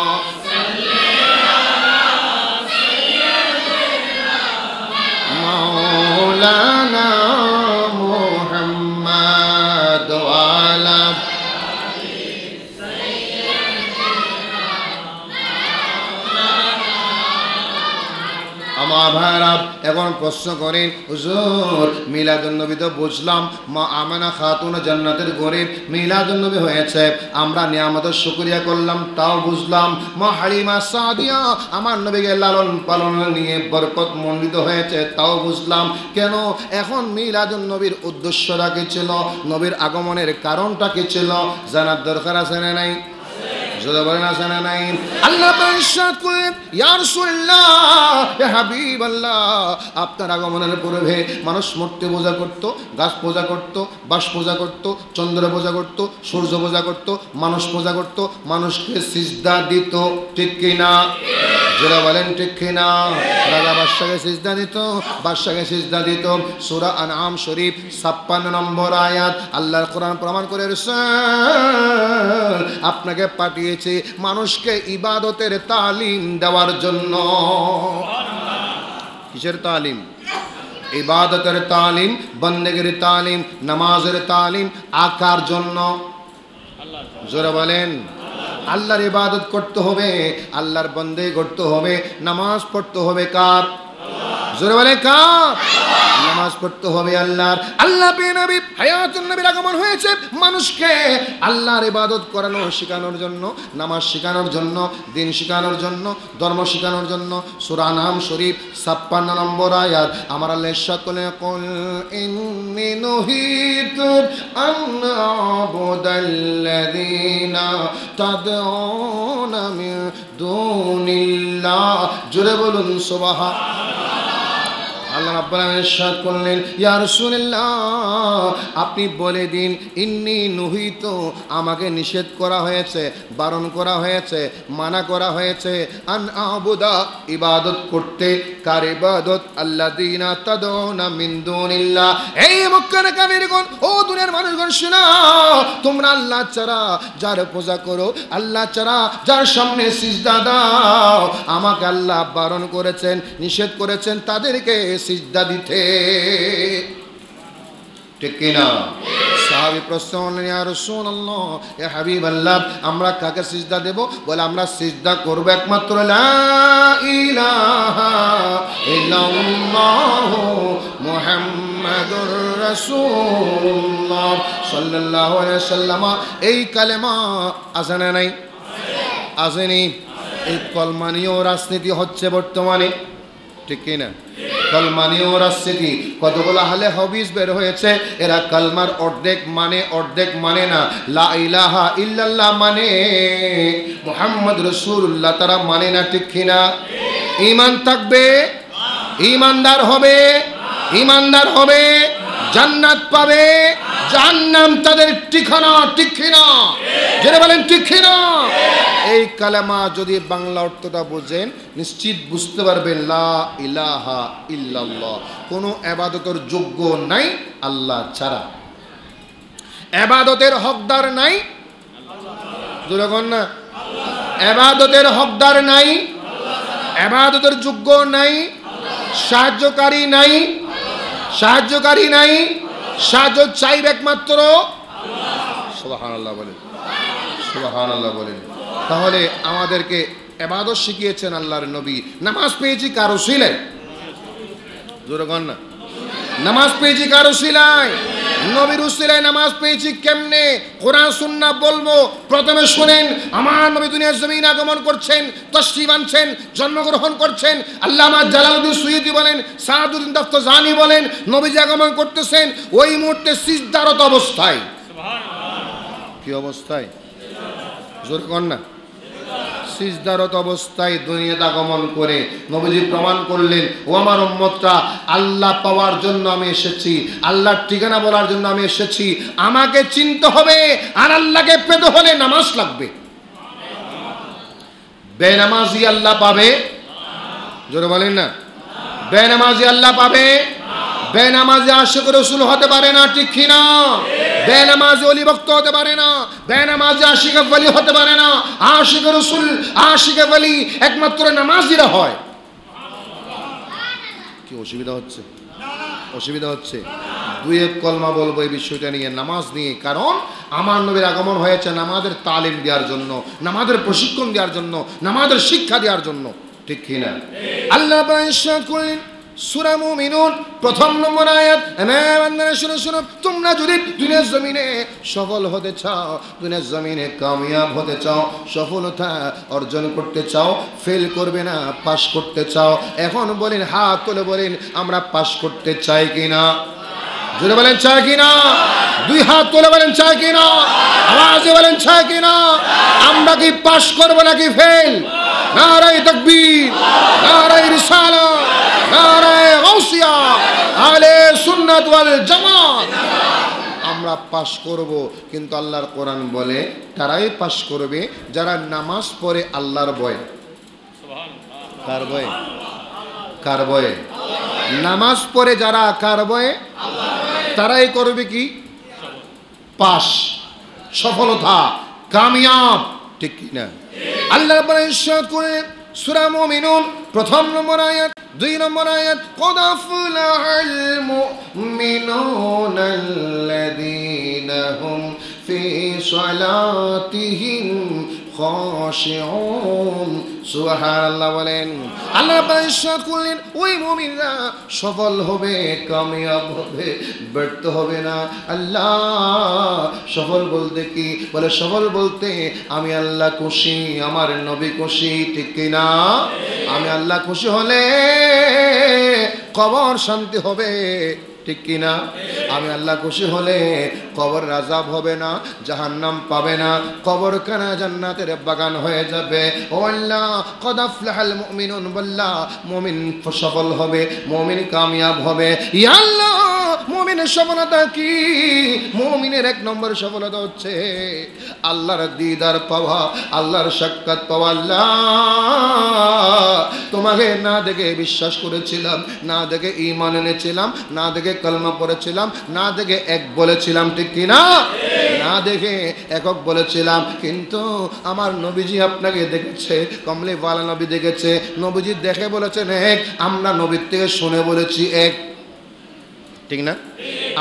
প্রশ্ন করেন, হুজুর, মিলাদুন্নবী তো বুঝলাম, মা আমানা খাতুন জান্নাতের গরিব, মিলাদুন্নবী হয়েছে, আমরা নিয়ামতের শুকরিয়া করলাম, তাও বুঝলাম, মা হালিমা সাদিয়া, আমার নবীকে লালন পালন নিয়ে বরকত মণ্ডিত হয়েছে, তাও বুঝলাম, কেন এখন মিলাদুন্নবীর উদ্দেশ্যটা কি ছিল, নবীর আগমনের কারণটা কি ছিল, জানার দরকার আছে না নাই? আল্লাহ আপনার আগমনের পূর্বে মানুষ মূর্তি পূজা করত, গাছ পূজা করত বাস পূজা করত, চন্দ্র পূজা করত, সূর্য পূজা করত, মানুষ পূজা করত, মানুষকে সিজদা দিত, ঠিক কিনা? না যারা বলেন, ঠিক না রাজা বাদশাকে সিজদা দিত, বাদশাকে সিজদা দিত। সূরা আনআম শরীফ 56 নম্বর আয়াত। আল্লাহর কোরআন প্রমাণ করে আপনাকে পাঠিয়েছে মানুষকে ইবাদতের তালিম দেওয়ার জন্য। কিসের তালিম? ইবাদতের তালিম, বন্দেগের তালিম, নামাজের তালিম, আকার জন্য। জোরে বলেন। আল্লাহর ইবাদত করতে হবে আল্লাহর বন্দে করতে হবে নামাজ পড়তে হবে কার? জোরে বলে কার নামাজ পড়তে হবে আল্লাহর। আল্লাহ নবী, হায়াতুন নবীর আগমন হয়েছে। মানুষকে আল্লাহর ইবাদত করানো শেখানোর জন্য, নামাজ শেখানোর জন্য, দিন শেখানোর জন্য, ধর্ম শেখানোর জন্য, সূরা নাম শরীফ 56 নম্বর আয়াত। আমার আল্লাহ করলেন, কুল ইন্নী নুহিতু আন আবুদাল্লাযীনা তাদউনা মিন দুনিল্লাহ। জোরে বলুন, সুবহান আল্লাহ রাব্বুল আলামিন ইরশাদ করলেন, ইয়া রাসূলুল্লাহ, আপনি বলে দিন, ইন্নি নুহিত, আমাকে নিষেধ করা হয়েছে, বারণ করা হয়েছে, মানা করা হয়েছে, আন আবুদা, ইবাদত করতে, কার ইবাদত? আল্লাযীনা তাদউনা মিন দুনিল্লাহ। এই মক্কার কাফিরগণ, ও দুনিয়ার মানুষগণ শোনাও তোমরা আল্লাহ ছাড়া যার পূজা করো, আল্লাহ ছাড়া যার সামনে সিজদা দাও, আমাকে আল্লাহ বারণ করেছেন, নিষেধ করেছেন, তাদেরকে সিজদা দিতে। ঠিক কিনা সাহাবি প্রশ্ন হাবিবাল্লাহ, আমরা কাকে সিজদা দেব? বলে, আমরা সিজদা করব একমাত্র এই কালেমা আছে না নাই? আসেনি এই কলমানীয় রাজনীতি হচ্ছে বর্তমানে। ঠিক কিনা কলমানীয় রাজনীতি। কতগুলো হালে হবিস বের হয়েছে, এরা কালমার অর্ধেক মানে অর্ধেক মানে না। লা ইলাহা ইল্লাল্লাহ মানে মোহাম্মদ রসুল্লাহ তারা মানে না ঠিক কিনা? ইমান থাকবে ইমানদার হবে ইমানদার হবে, জান্নাত পাবে জাহান্নাম তাদের ঠিকানা ঠিক কিনা যেটা বলেন ঠিক এই কালেমা যদি বাংলা অর্থটা বোঝেন, নিশ্চিত বুঝতে পারবেন লা ইলাহা ইল্লাল্লাহ। কোনো আবাদতের যোগ্য নাই, আল্লাহ ছাড়া। আবাদতের হকদার নাই। যেরকম না। আবাদতের হকদার নাই। আবাদতের যোগ্য নাই। সাহায্যকারী নাই। সাহায্যকারী নাই। সাহায্য চাই একমাত্র বলেন। বলেন। তাহলে আমাদেরকে এবাদত শিখিয়েছেন আল্লাহর নবী। নামাজ পেয়েছি কারও ছিলেন না। নামাজ পেয়েছি কারও শিলায়? নবীর উসিলায় নামাজ পেয়েছি কেমনে? কোরআন সুন্নাহ বলব। প্রথমে শুনেন আমার নবী দুনিয়ার জমিন আগমন করছেন তশরিফ আনছেন জন্মগ্রহণ করছেন। আল্লামা জালালউদ্দিন সুয়ুতি বলেন সাহাদুদ্দিন দফতজানি বলেন নবীজি আগমন করতেছেন ওই মুহূর্তে সিজদারত অবস্থায়। কি অবস্থায়? জোর কর না। সিজদারত অবস্থায় দুনিয়াতে আগমন করে নবীজি প্রমাণ করলেন, ও আমার উম্মতটা আল্লাহ পাওয়ার জন্য আমি এসেছি, আল্লাহর ঠিকানা বলার জন্য আমি এসেছি, আমাকে চিনতে হবে আর আল্লাহকে পেতে হলে নামাজ লাগবে। বেনামাজি আল্লাহ পাবে? জোরে বলেন না। বেনামাজি আল্লাহ পাবে? বেনামাজি আশেক রসুল হতে পারে না, ঠিক কিনা? বেনামাজি অলি ভক্ত হতে পারে না, বেনামাজি আশিক বলি হতে পারে না আশিক রসুল আশিক বলি একমাত্র নামাজিরা হয়। কি অসুবিধা হচ্ছে? অসুবিধা হচ্ছে? দুই এক কলমা বলব এই বিষয়টা নিয়ে, নামাজ নিয়ে, কারণ আমার নবীর আগমন হয়েছে নামাজের তালিম দেওয়ার জন্য, নামাজের প্রশিক্ষণ দেওয়ার জন্য, নামাজের শিক্ষা দেওয়ার জন্য। ঠিক কিনা আল্লাহ করলেন সুরা মুমিনুন, প্রথম নম্বর আয়াত শুনো তোমরা যদি দুনিয়ার জমিনে সফল হতে চাও, দুনিয়ার জমিনে কামিয়াব হতে চাও, সফলতা অর্জন করতে চাও ফেল করবে না করতে চাও, এখন বলেন, হাত তুলে বলেন, আমরা করতে চাই কিনা? বলেন, চাই কিনা? দুই হাত তুলে বলেন, চাই কিনা? আওয়াজে বলেন, চাই কিনা? আমরা কি পাস করব নাকি ফেল নারাই তকবীর নারাই রিসালা নারায় আলে সুন্নাত ওয়াল জামাত। আমরা পাশ করব, কিন্তু আল্লাহর কোরআন বলে তারাই পাশ করবে যারা নামাজ পড়ে আল্লাহর ভয়ে। কার ভয়ে? কার ভয়ে? নামাজ পড়ে যারা কার ভয়ে? তারাই করবে কি? পাশ। সফলতা, কামিয়াব, ঠিক কি না আল্লাহ করে সূরা মুমিনুন প্রথম নম্বর আয়াত দুই নম্বর আয়াত কদ আফলাহাল মুমিনুনা আল্লাযীনা হুম ফি সালাতিহিম খাশিউন। সুবহানাল্লাহ বলেন। আল্লাহ পাক করলেন, ওই মুমিনরা সফল হবে, কামিয়াব হবে, ব্যর্থ হবে না। আল্লাহ সফল বলতে কি? বলে, সফল বলতে আমি আল্লাহ খুশি, আমার নবী খুশি, ঠিক কি না? আমি আল্লাহ খুশি হলে কবর শান্তি হবে, ঠিক কি না? আমি আল্লাহ খুশি হলে কবর রাজাব হবে না, জাহান্নাম পাবে না কবর কানা জান্নাতের বাগান হয়ে যাবে। ও আল্লাহ, কদ আফলাহাল মুমিনুন, বল্লা, মুমিন সফল হবে, মুমিন কামিয়াব হবে। ইয়া আল্লাহ, মুমিনের সফলতা কি? মুমিনের এক নম্বর সফলতা হচ্ছে আল্লাহর দিদার পাওয়া, আল্লাহর সাক্ষাৎ পাওয়া। আল্লাহ, তোমাকে না দেখে বিশ্বাস করেছিলাম, না দেখে ইমান এনেছিলাম, না দেখে কলমা পড়েছিলাম না দেখে এক বলেছিলাম, ঠিক কিনা? না দেখে একক বলেছিলাম, কিন্তু আমার নবীজি আপনাকে দেখেছে কমলে বালা নবী দেখেছে, নবীজি দেখে বলেছেন, এক, আমরা নবীর থেকে শুনে বলেছি, এক। ঠিক না?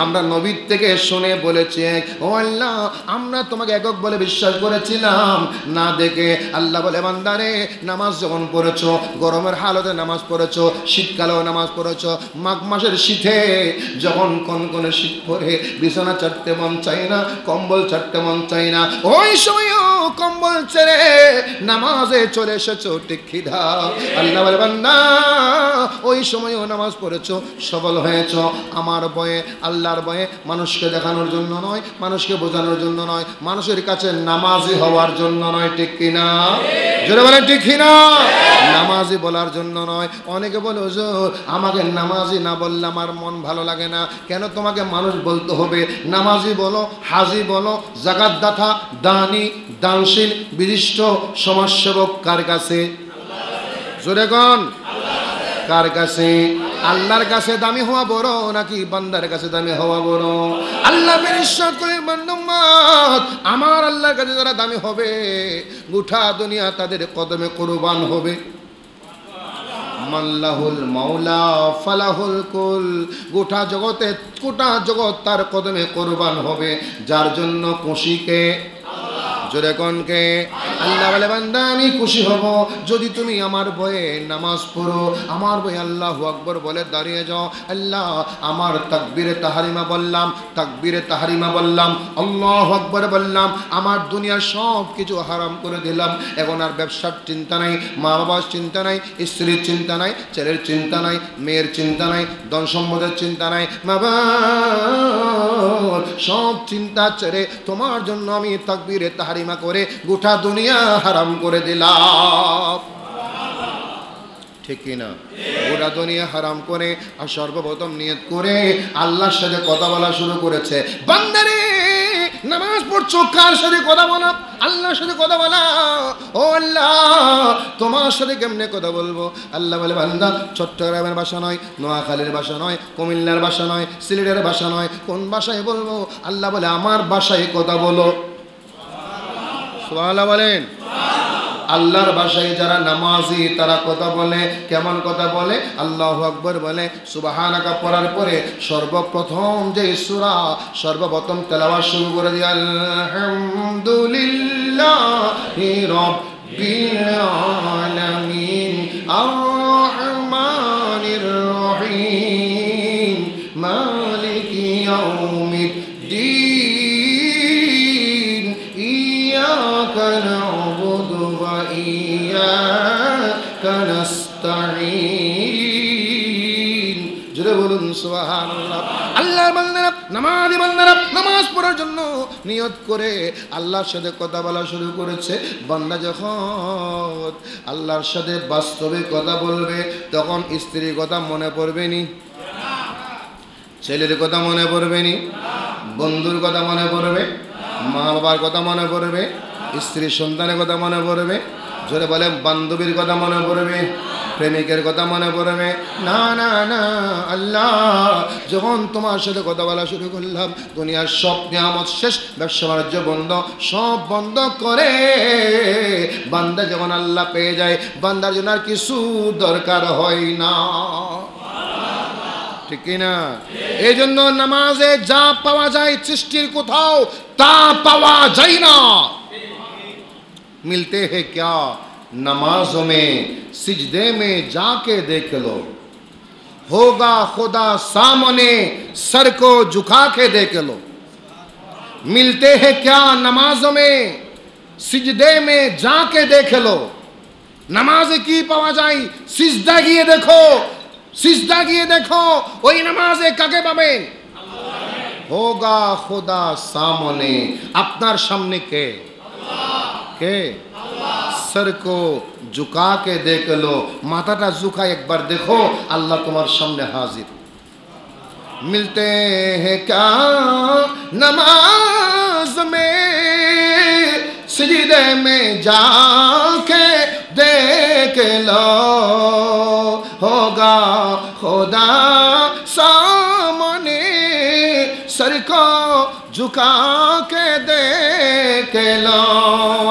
আমরা নবীর থেকে শুনে বলেছি, ও আল্লাহ, আমরা তোমাকে একক বলে বিশ্বাস করেছিলাম। না দেখে আল্লাহ বলে, বান্দারে, নামাজ যখন পড়েছো, গরমের হালতে নামাজ পড়েছো, শীতকালেও নামাজ পড়েছো, মাঘ মাসের শীতে যখন কোন কোন শীত পরে বিছানা চারতে মন চাই না, কম্বল চারতে মন চাই না, ওই সময়ও কম্বল ছেড়ে নামাজে চলে এসেছ খিদা আল্লাহ বলে, বান্দা, ওই সময়ও নামাজ পড়েছো, সবল হয়েছ, আমার বয়ে আল্লাহর বয়ে মানুষকে দেখানোর জন্য নয়, মানুষকে বোঝানোর জন্য নয়, মানুষের কাছে নামাজি হওয়ার জন্য নয়, ঠিক কিনা জোরে বলেন, ঠিক কিনা নামাজি বলার জন্য নয়। অনেকে বলে, হুজুর, আমাকে নামাজি না বললে আমার মন ভালো লাগে না। কেন তোমাকে মানুষ বলতে হবে? নামাজি বলো, হাজি বলো জাগাত দাথা দানি, দানশীল, বিশিষ্ট সমাজসেবক কার কাছে? জোরে কন। কার কাছে? আল্লাহর কাছে দামি হওয়া বড় নাকি বান্দার কাছে দামি হওয়া বড়? আল্লাহ বিশ্বাস আমার আল্লাহর কাছে যারা দামি হবে, গোটা দুনিয়া তাদের কদমে কোরবান হবে। মাল্লাহুল মাওলা, ফালাহুল কুল, গোটা জগতে, গোটা জগৎ তার কদমে কোরবান হবে। যার জন্য খুশিকে জোরে কনকে আল্লাহ বলে, বান্দা, আমি খুশি হব। যদি তুমি আমার বয়ে নামাজ পড়ো, আমার বয়ে আল্লাহ আকবর বলে দাঁড়িয়ে যাও। আল্লাহ, আমার তাকবিরে তাহারিমা বললাম, তাকবিরে তাহারিমা বললাম, আল্লাহ আকবর বললাম, আমার দুনিয়ার সব কিছু হারাম করে দিলাম। এখন আর ব্যবসার চিন্তা নাই মা বাবার চিন্তা নাই, স্ত্রীর চিন্তা নাই, ছেলের চিন্তা নাই, মেয়ের চিন্তা নাই, ধন সম্পদের চিন্তা নাই। বাবা সব চিন্তা ছেড়ে তোমার জন্য আমি তাকবিরে তাহারিমা করে গোটা দুনিয়া হারাম করে দিলাম ঠিক কিনা গোটা দুনিয়া হারাম করে আর সর্বপ্রথম নিয়ত করে আল্লাহর সাথে কথা বলা শুরু করেছে। বান্দারে, নামাজ পড়ছো, কার সাথে কথা বলা? আল্লাহর সাথে কথা বলা। ও আল্লাহ, তোমার সাথে কেমনে কথা বলব? আল্লাহ বলে, বান্দা, চট্টগ্রামের ভাষা নয়, নোয়াখালীর ভাষা নয়, কুমিল্লার ভাষা নয়, সিলেটের ভাষা নয়, কোন ভাষায় বলব? আল্লাহ বলে, আমার ভাষায় কথা বলো। সুবহানাল্লাহ বলেন। আল্লাহর ভাষায় যারা নামাজি, তারা কথা বলে, কেমন কথা বলে? আল্লাহ আকবর বলে, সুবাহানাকা পড়ার পরে সর্বপ্রথম যে সুরা, সর্বপ্রথম তেলাওয়াত শুরু করে দিয়ে, আলহামদুলিল্লাহ রব্বিল আলামিন, আর নামাজি নামাজ পড়ার জন্য নিয়ত করে আল্লাহর সাথে কথা বলা শুরু করেছে। যখন আল্লাহর সাথে বাস্তবে কথা বলবে, তখন স্ত্রীর কথা মনে পড়বে নি? ছেলের কথা মনে পড়বে নি? বন্ধুর কথা মনে পড়বে? মা বাবার কথা মনে পড়বে? স্ত্রী সন্তানের কথা মনে পড়বে? জোরে বলে বান্ধবীর কথা মনে পড়বে? প্রেমিকের কথা মনে পড়বে। না না না, আল্লাহ, যখন তোমার সাথে কথা বলা শুরু করলাম, দুনিয়ার সব নিয়ামত শেষ, ব্যবসা বাণিজ্য বন্ধ, সব বন্ধ করে বান্দা যখন আল্লাহ পেয়ে যায়, বান্দার জন্য আর কিছু দরকার হয় না। ঠিক কিনা এই জন্য নামাজে যা পাওয়া যায়, সৃষ্টির কোথাও তা পাওয়া যায় না। মিলতে হে ক্যা नमाजों में सिजदे में जाके देख लो होगा खुदा सामने सर को झुका के देख लो मिलते हैं क्या नमाजों में सिजदे में जाके देख लो নামাজে কি পাওয়া যায় সিজদা গিয়ে দেখো সিজদা গিয়ে দেখো ওই নামাজে কাকে পাবেন হোগা খোদা সামনে আপনার সামনে কে কে सर को झुका के देख लो। माथाटा झुका एक बार देखो, अल्लाह तुम्हारे सामने हाजिर। मिलते हैं क्या नमाज़ में? सजदे में जाके देख लो। होगा खुदा सामने सर को झुका के देख কেলো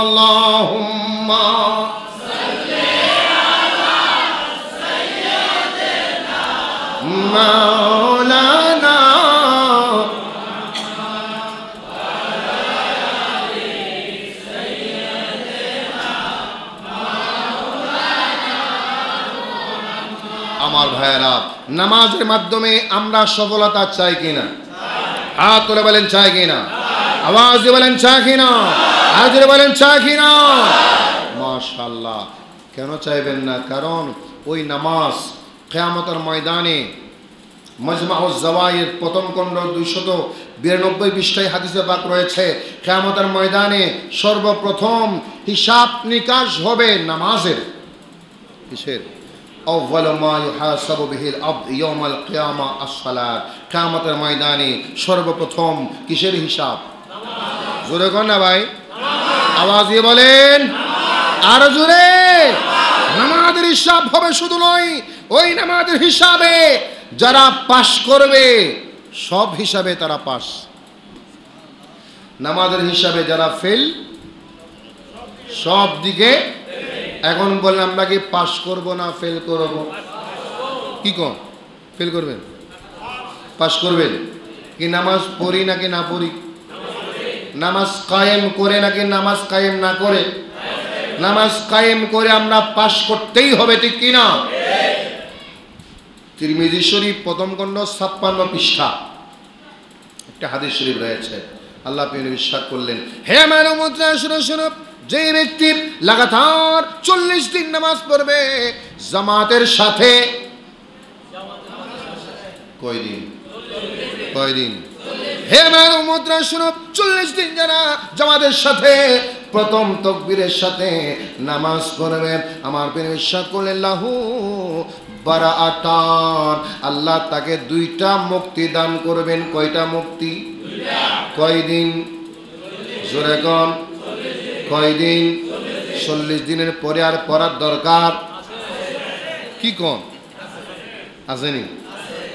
আল্লাহুম্মা مولانا আমার ভাইয়েরা, নামাজের মাধ্যমে আমরা সফলতা চাই কিনা? হাত তুলে বলেন, চাই কিনা? আওয়াজ দিয়ে বলেন চা কিনা আজ বলেন চা কিনা মাশাল্লাহ কেন চাইবেন না? কারণ ওই নামাজ কেয়ামতের ময়দানে মজমা ও জওয়াইয়ের প্রথম খণ্ড দুইশত বিরানব্বই পৃষ্ঠায় হাদিসে বাক রয়েছে, কেয়ামতের ময়দানে সর্বপ্রথম হিসাব নিকাশ হবে নামাজের। কিসের? কেয়ামতের ময়দানে সর্বপ্রথম কিসের হিসাব? জোরে কর না ভাই। আওয়াজ দিয়ে বলেন, আর জোরে। নামাজের হিসাব হবে শুধু নয়, ওই নামাজের হিসাবে যারা পাশ করবে, সব হিসাবে তারা পাস নামাজের হিসাবে যারা ফেল সব দিকে এখন বললাম আমরা কি পাস করব না ফেল করব? কি কম? ফেল করবেন? পাস করবেন? কি নামাজ পড়ি নাকি না পড়ি? নামাজ কায়েম করে নাকি নামাজ কায়েম না করে? নামাজ কায়েম করে আমরা পাশ করতেই হবে, ঠিক কিনা? তিরমিজি শরীফ প্রথম খণ্ড ছাপ্পান্ন পৃষ্ঠা। একটা হাদিস শরীফ রয়েছে। আল্লাহ পিনে বিশ্বাস করলেন, হে মানব মুদ্রা শুনো শুনো, যে ব্যক্তি লাগাতার চল্লিশ দিন নামাজ পড়বে, জামাতের সাথে কয়দিন? কয়দিন? হে মানব মুদ্রা শুনো, চল্লিশ দিন যারা জামাতের সাথে, প্রথম তকবীরের সাথে নামাজ পড়বে, আমার পেনে বিশ্বাস করলেন, লাহু বারা আটান আল্লাহ তাকে দুইটা মুক্তি দান করবেন, কয়টা মুক্তি? কয়দিন? জোরে কন। কয়দিন? চল্লিশ দিনের পরে আর পড়ার দরকার? কি কন? আসেনি।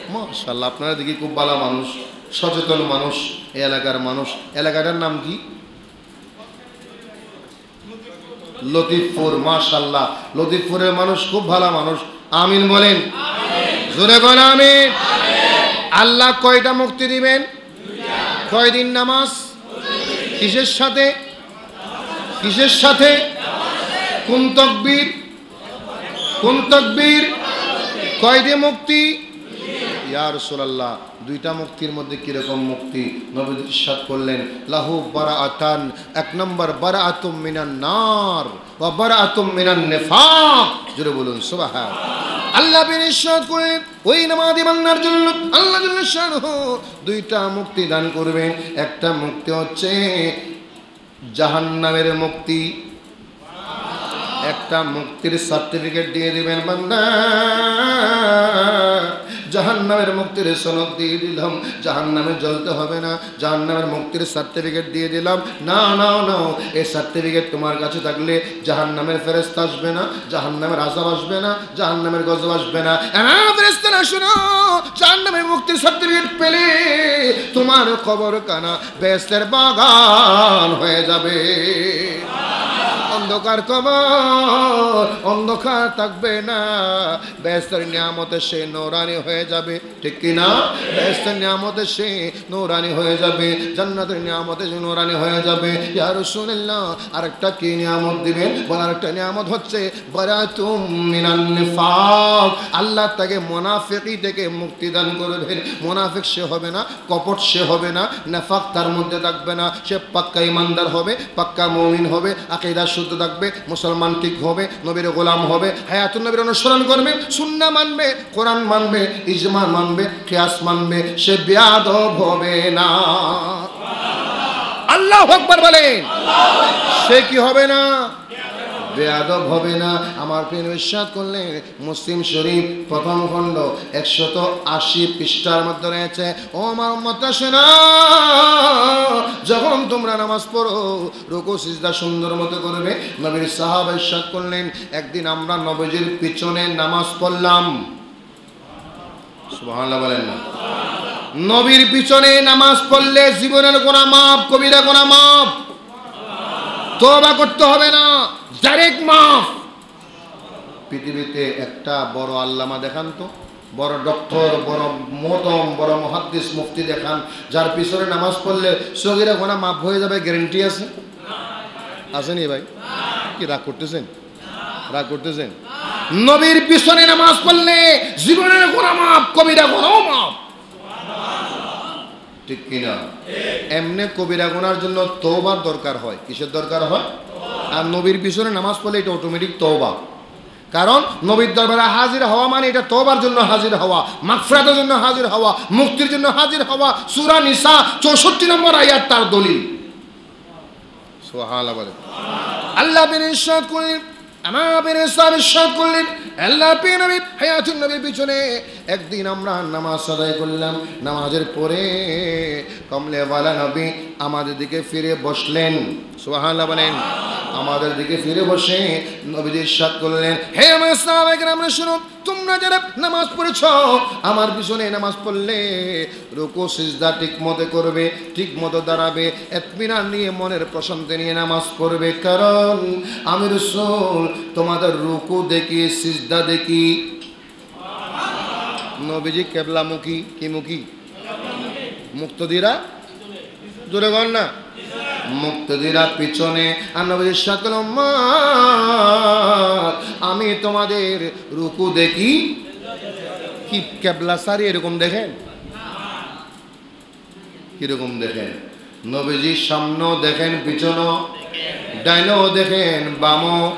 মাশাল্লাহ আপনারা দেখি খুব ভালো মানুষ। সচেতন মানুষ এই এলাকার মানুষ। এলাকাটার নাম কি? লতিফপুর মাশাল্লাহ লতিফপুরের মানুষ খুব ভালো মানুষ। আমিন বলেন। জোরে কন আমিন। আল্লাহ কয়টা মুক্তি দিবেন? কয়দিন নামাজ? কিসের সাথে? কিসের সাথে? কোন তকবীর? কোন তকবীর? কয়দে মুক্তি? ইয়া রাসূলুল্লাহ, দুইটা মুক্তির মধ্যে কীরকম মুক্তি? নবী ইরশাদ করলেন, লাহু বারা আতান এক নম্বর বারাআতুম মিনান নার ওয়া বারাআতুম মিনান নিফাক। জোরে বলুন সুবহান আল্লাহ বিন ইরশাদ করলেন, ওই নামাজি বান্দার জন্য আল্লাহ দুইটা মুক্তি দান করবেন। একটা মুক্তি হচ্ছে জাহান্নামের মুক্তি একটা মুক্তির সার্টিফিকেট দিয়ে দিবেন বান্দা। জাহান্নামের মুক্তির সনদ দিয়ে দিলাম, জাহান্নামে জ্বলতে হবে না, জাহান্নামের মুক্তির সার্টিফিকেট দিয়ে দিলাম। না না না, এই সার্টিফিকেট তোমার কাছে থাকলে জাহান্নামের ফেরেস্ত আসবে না, জাহান্নামের আজাব আসবে না, জাহান্নামের গজব আসবে না। না ফেরেস্তা না শোনো, জাহান্নামের মুক্তির সার্টিফিকেট পেলে তোমার খবর কানা বেস্তের বাগান হয়ে যাবে। অন্ধকার কবর, অন্ধকার থাকবে না। ব্যস্তের নিয়ামতে সে নৌরানি হয়ে যাবে। ঠিক কি না? ব্যস্তের নিয়ামতে সে নৌরানি হয়ে যাবে। জান্নাতের নিয়ামতে সে নৌরানি হয়ে যাবে। ইয়ার শুনেন না আরেকটা কি নিয়ামত দিবেন? বলার একটা নিয়ামত হচ্ছে মিনান নিফাক। আল্লাহ তাকে মোনাফেকি থেকে মুক্তি দান করবেন। মোনাফেক সে হবে না, কপট সে হবে না, নেফাক তার মধ্যে থাকবে না। সে পাক্কা ইমানদার হবে, পাক্কা মমিন হবে, আকেদা শুদ্ধ থাকবে, মুসলমান ঠিক হবে, নবীর গোলাম হবে হায়াতুল নবীর অনুসরণ করবে, সুন্না মানবে, কোরআন মানবে, ইজমা মানবে খেয়াস মানবে, সে বেয়াদব হবে না। আল্লাহ আকবর বলেন। সে কি হবে না? বেয়াদব হবে না। আমার প্রিয় বিশ্বাস করলে মুসলিম শরীফ প্রথম খণ্ড, একশত আশি পৃষ্ঠার মধ্যে রয়েছে, ও আমার মত না যখন তোমরা নামাজ পড়ো, রুকু, সিজদা সুন্দর মতো করবে। নবীর সাহাব বিশ্বাস করলেন, একদিন আমরা নবীজির পিছনে নামাজ পড়লাম। বলেন না। নবীর পিছনে নামাজ পড়লে জীবনের গোনা মাপ কবিরা গোনা মাপ তোবা করতে হবে না। ডাইরেক্ট মাফ। পৃথিবীতে একটা বড় আল্লামা দেখান তো, বড় ডক্টর, বড় মতম বড় মহাদ্দিস মুফতি দেখান, যার পিছনে নামাজ পড়লে সগিরা গোনা মাফ হয়ে যাবে, গ্যারেন্টি আছে? আসেনি ভাই? কি রাগ করতেছেন? রাগ করতেছেন? নবীর পিছনে নামাজ পড়লে জীবনের গোনা মাপ কবিরা গোনাও মাপ ঠিক কিনা? এমনি কবিরা গোনার জন্য তওবার দরকার হয়। কিসের দরকার হয়? আর নবীর পিছনে নামাজ পড়লে এটা অটোমেটিক তওবা। কারণ নবীর দরবারে হাজির হওয়া মানে এটা তোবার জন্য হাজির হওয়া, মাগফিরাতের জন্য হাজির হওয়া, মুক্তির জন্য হাজির হওয়া। সূরা নিসা 64 নম্বর আয়াত তার দলিল। সুবহানাল্লাহ আল্লাহ বিন ইরশাদ ইরশাদ ইরশাদ করলেন আল্লাহ পে নবী, হায়াতুন নবীর পিছনে একদিন আমরা নামাজ আদায় করলাম। নামাজের পরে কমলে ওয়ালা নবী আমাদের দিকে ফিরে বসলেন। সুবহানাল্লাহ বলেন, আমাদের দিকে ফিরে বসে নবীদের সাথ করলেন, হে আমার সাহাবায়ে আমরা শুনো, তোমরা যারা নামাজ পড়েছ, আমার পিছনে নামাজ পড়লে রুকু, সিজদা ঠিক মতো করবে ঠিক মতো দাঁড়াবে, এতমিনান নিয়ে মনের প্রশান্তি নিয়ে নামাজ পড়বে। কারণ আমি রসুল তোমাদের রুকু দেখি, সিজদা দেখি। নবীজি কেবলামুখী, কি মুখী? মুক্তদিরা জোরে বল না। মুক্তদিরা পিছনে। আমি তোমাদের রুকু দেখি। কি কেবলা সারি এরকম দেখেন? কীরকম দেখেন? নবীজির সামনেও দেখেন, পিছনও। ডাইনও দেখেন, বামও।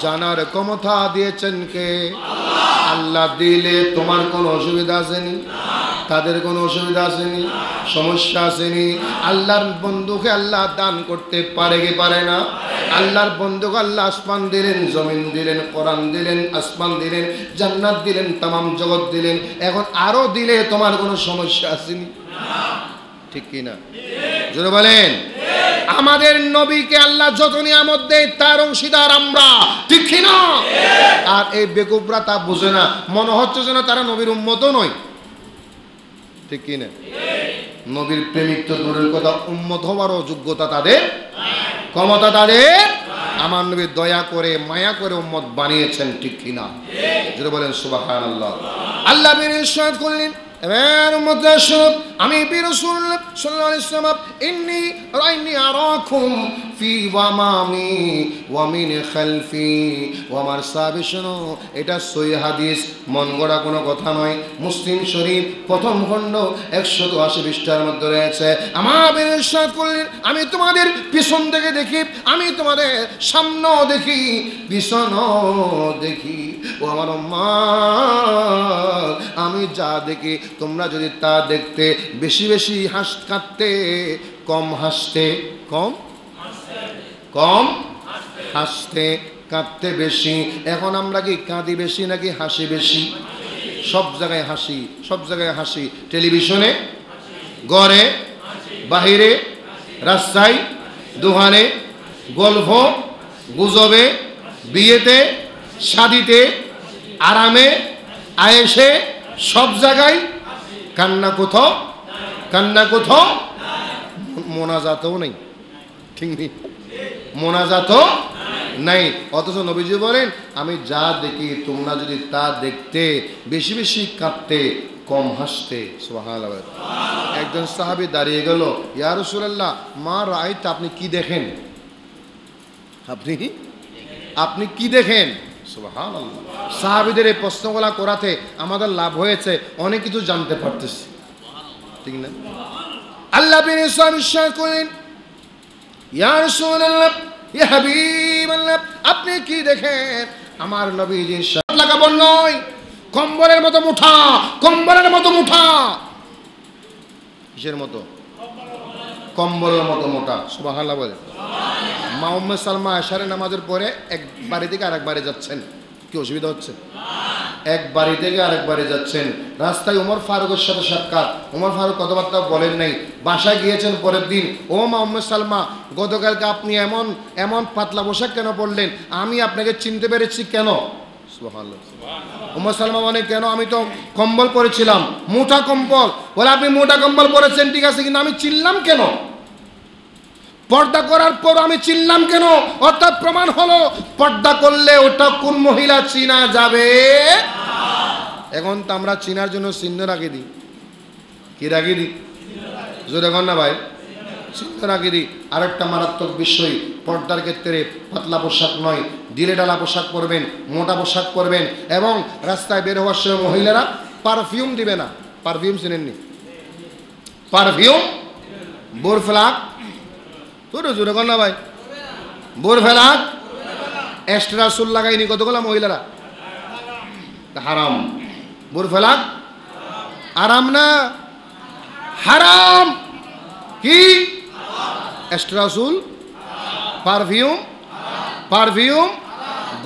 জানার ক্ষমতা দিয়েছেন কে? আল্লাহ দিলে তোমার কোনো অসুবিধা আসেনি? তাদের কোনো অসুবিধা আসেনি? সমস্যা আসেনি? আল্লাহর বন্ধুকে আল্লাহ দান করতে পারে কি পারে না? আল্লাহর বন্ধুকে আল্লাহ আসমান দিলেন, জমিন দিলেন, কোরআন দিলেন, আসমান দিলেন, জান্নাত দিলেন, তামাম জগৎ দিলেন। এখন আরও দিলে তোমার কোনো সমস্যা আসেনি? ঠিক কি না জোরে বলেন। আমাদের নবীকে আল্লাহ যত নিয়ামত দেয়, তার অংশীদার আমরা। ঠিক কি না আর এই বেকুবরা তা বুঝে না। মনে হচ্ছে যেন তারা নবীর উম্মত নয়। ঠিক কি না নবীর প্রেমিক তো দূরের কথা, উম্মত হওয়ারও যোগ্যতা তাদের? ক্ষমতা তাদের? আমার নবী দয়া করে, মায়া করে উম্মত বানিয়েছেন, ঠিক কিনা? যেটা বলেন সুবাহান আল্লাহ আল্লাহ করলেন এবার আমি এটা মন গড়া কোনো কথা নয়। মুসলিম শরীফ প্রথম খণ্ড পৃষ্ঠার মধ্যে রয়েছে। আমি তোমাদের পিছন থেকে দেখি, আমি তোমাদের সামনেও দেখি, পিছনও দেখি। ও আমার মা আমি যা দেখি তোমরা যদি তা দেখতে বেশি বেশি হাস কাঁদতে, কম হাসতে, কম? কম? হাসতে, কাঁদতে বেশি। এখন আমরা কি কাঁদি বেশি নাকি হাসি বেশি? সব জায়গায় হাসি, সব জায়গায় হাসি। টেলিভিশনে? ঘরে বাহিরে? রাস্তায়? দোকানে? গল্প গুজবে? বিয়েতে? শাদিতে? আরামে? আয়েসে সব জায়গায় কান্না কোথাও? কান্না কোথাও? মোনাজাতও নেই। ঠিক নেই। মোনাজাতও নাই। অথচ নবীজি বলেন, আমি যা দেখি, তোমরা যদি তা দেখতে, বেশি বেশি কাঁদতে, কম হাসতে। একজন সাহাবি দাঁড়িয়ে গেল, ইয়া রসুলাল্লাহ, মা রাইত, আপনি কি দেখেন? আপনি? আপনি কি দেখেন? সাহাবীদের এই প্রশ্নগুলা করাতে আমাদের লাভ হয়েছে, অনেক কিছু জানতে পারতেছি। ঠিক না? আল্লাহ বিন করেন আপনি কি দেখেন? আমার নবীজির সাথে লাগাবো নয়, কম্বলের মতো মুঠা, কম্বলের মতো মুঠা। কিসের মতো? কম্বলের মতো মোটা। সুবহানাল্লাহ বলে। মা উম্মে সালমা আশারে নামাজের পরে এক বাড়ি থেকে আরেক বাড়ি যাচ্ছেন। কি অসুবিধা হচ্ছে? এক বাড়ি থেকে আরেক বাড়ি যাচ্ছেন। রাস্তায় উমর ফারুকের সাথে সাক্ষাৎ। উমর ফারুক কথাবার্তা বলেন নাই। বাসায় গিয়েছেন পরের দিন। ও মা উম্মে সালমা, গতকালকে আপনি এমন এমন পাতলা পোশাক কেন পরলেন? আমি আপনাকে চিনতে পেরেছি কেন? উমর সালমা মানে কেন? আমি তো কম্বল পরেছিলাম। মোটা কম্বল? বলে, আপনি মোটা কম্বল পরেছেন, ঠিক আছে, কিন্তু আমি চিনলাম কেন? পর্দা করার পর আমি চিনলাম কেন? অর্থাৎ প্রমাণ হলো, পর্দা করলে ওটা কোন মহিলা চিনা যাবে? এখন তো আমরা চিনার জন্য চিহ্ন রাখি দিই কি রাখি দিই জোরে কর না ভাই। দিই আরেকটা মারাত্মক বিষয়, পর্দার ক্ষেত্রে পাতলা পোশাক নয়, দিলে ডালা পোশাক পরবেন, মোটা পোশাক পরবেন, এবং রাস্তায় বের হওয়ার সময় মহিলারা পারফিউম দিবে না। পারফিউম চিনেননি? পারফিউম বোর ফ্লাক তোর জোরে কর না ভাই। বোর ফেলাক এক্সট্রা চুল লাগাইনি কতগুলো মহিলারা? হারাম। বোর ফেলাক আরাম না। হারাম! কি? এক্সট্রা চুল পারফিউম পারফিউম,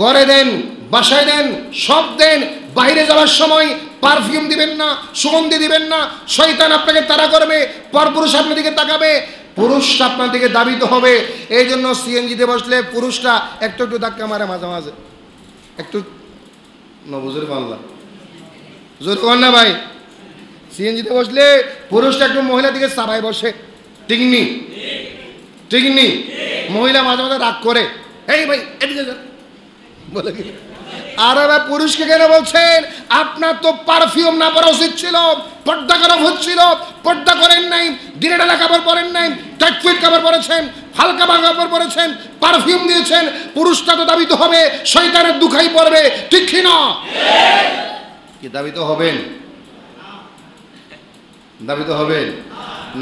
গড়ে দেন, বাসায় দেন, সব দেন, বাইরে যাওয়ার সময় পারফিউম দিবেন না, সুগন্ধি দিবেন না, শয়তান আপনাকে তারা করবে, পরপুরুষ আপনার দিকে তাকাবে পুরুষ আপনার দিকে দাবিত হবে এই জন্য সিএনজিতে বসলে পুরুষটা একটু একটু ধাক্কা মারে মাঝে মাঝে। একটু নবুজুর বাংলা জোর কর না ভাই। সিএনজিতে বসলে পুরুষটা একটু মহিলার দিকে সাবাই বসে। ঠিক নি? ঠিক নি মহিলা মাঝে মাঝে রাগ করে। এই ভাই, এদিকে বলে কি? আর এবার পুরুষকে কেন বলছেন? আপনার তো পারফিউম না পরা উচিত ছিল, পর্দা করা হচ্ছিল, পর্দা করেন নাই দিনেডালা কাপড় পরেন নাই টাইট কাপড় পরেছেন, হালকা ভাঙা কাপড় পরেছেন পারফিউম দিয়েছেন, পুরুষটা তো দাবিত হবে, শয়তানের দুখাই পড়বে ঠিক না? কি দাবিত হবেন? দাবিত হবেন?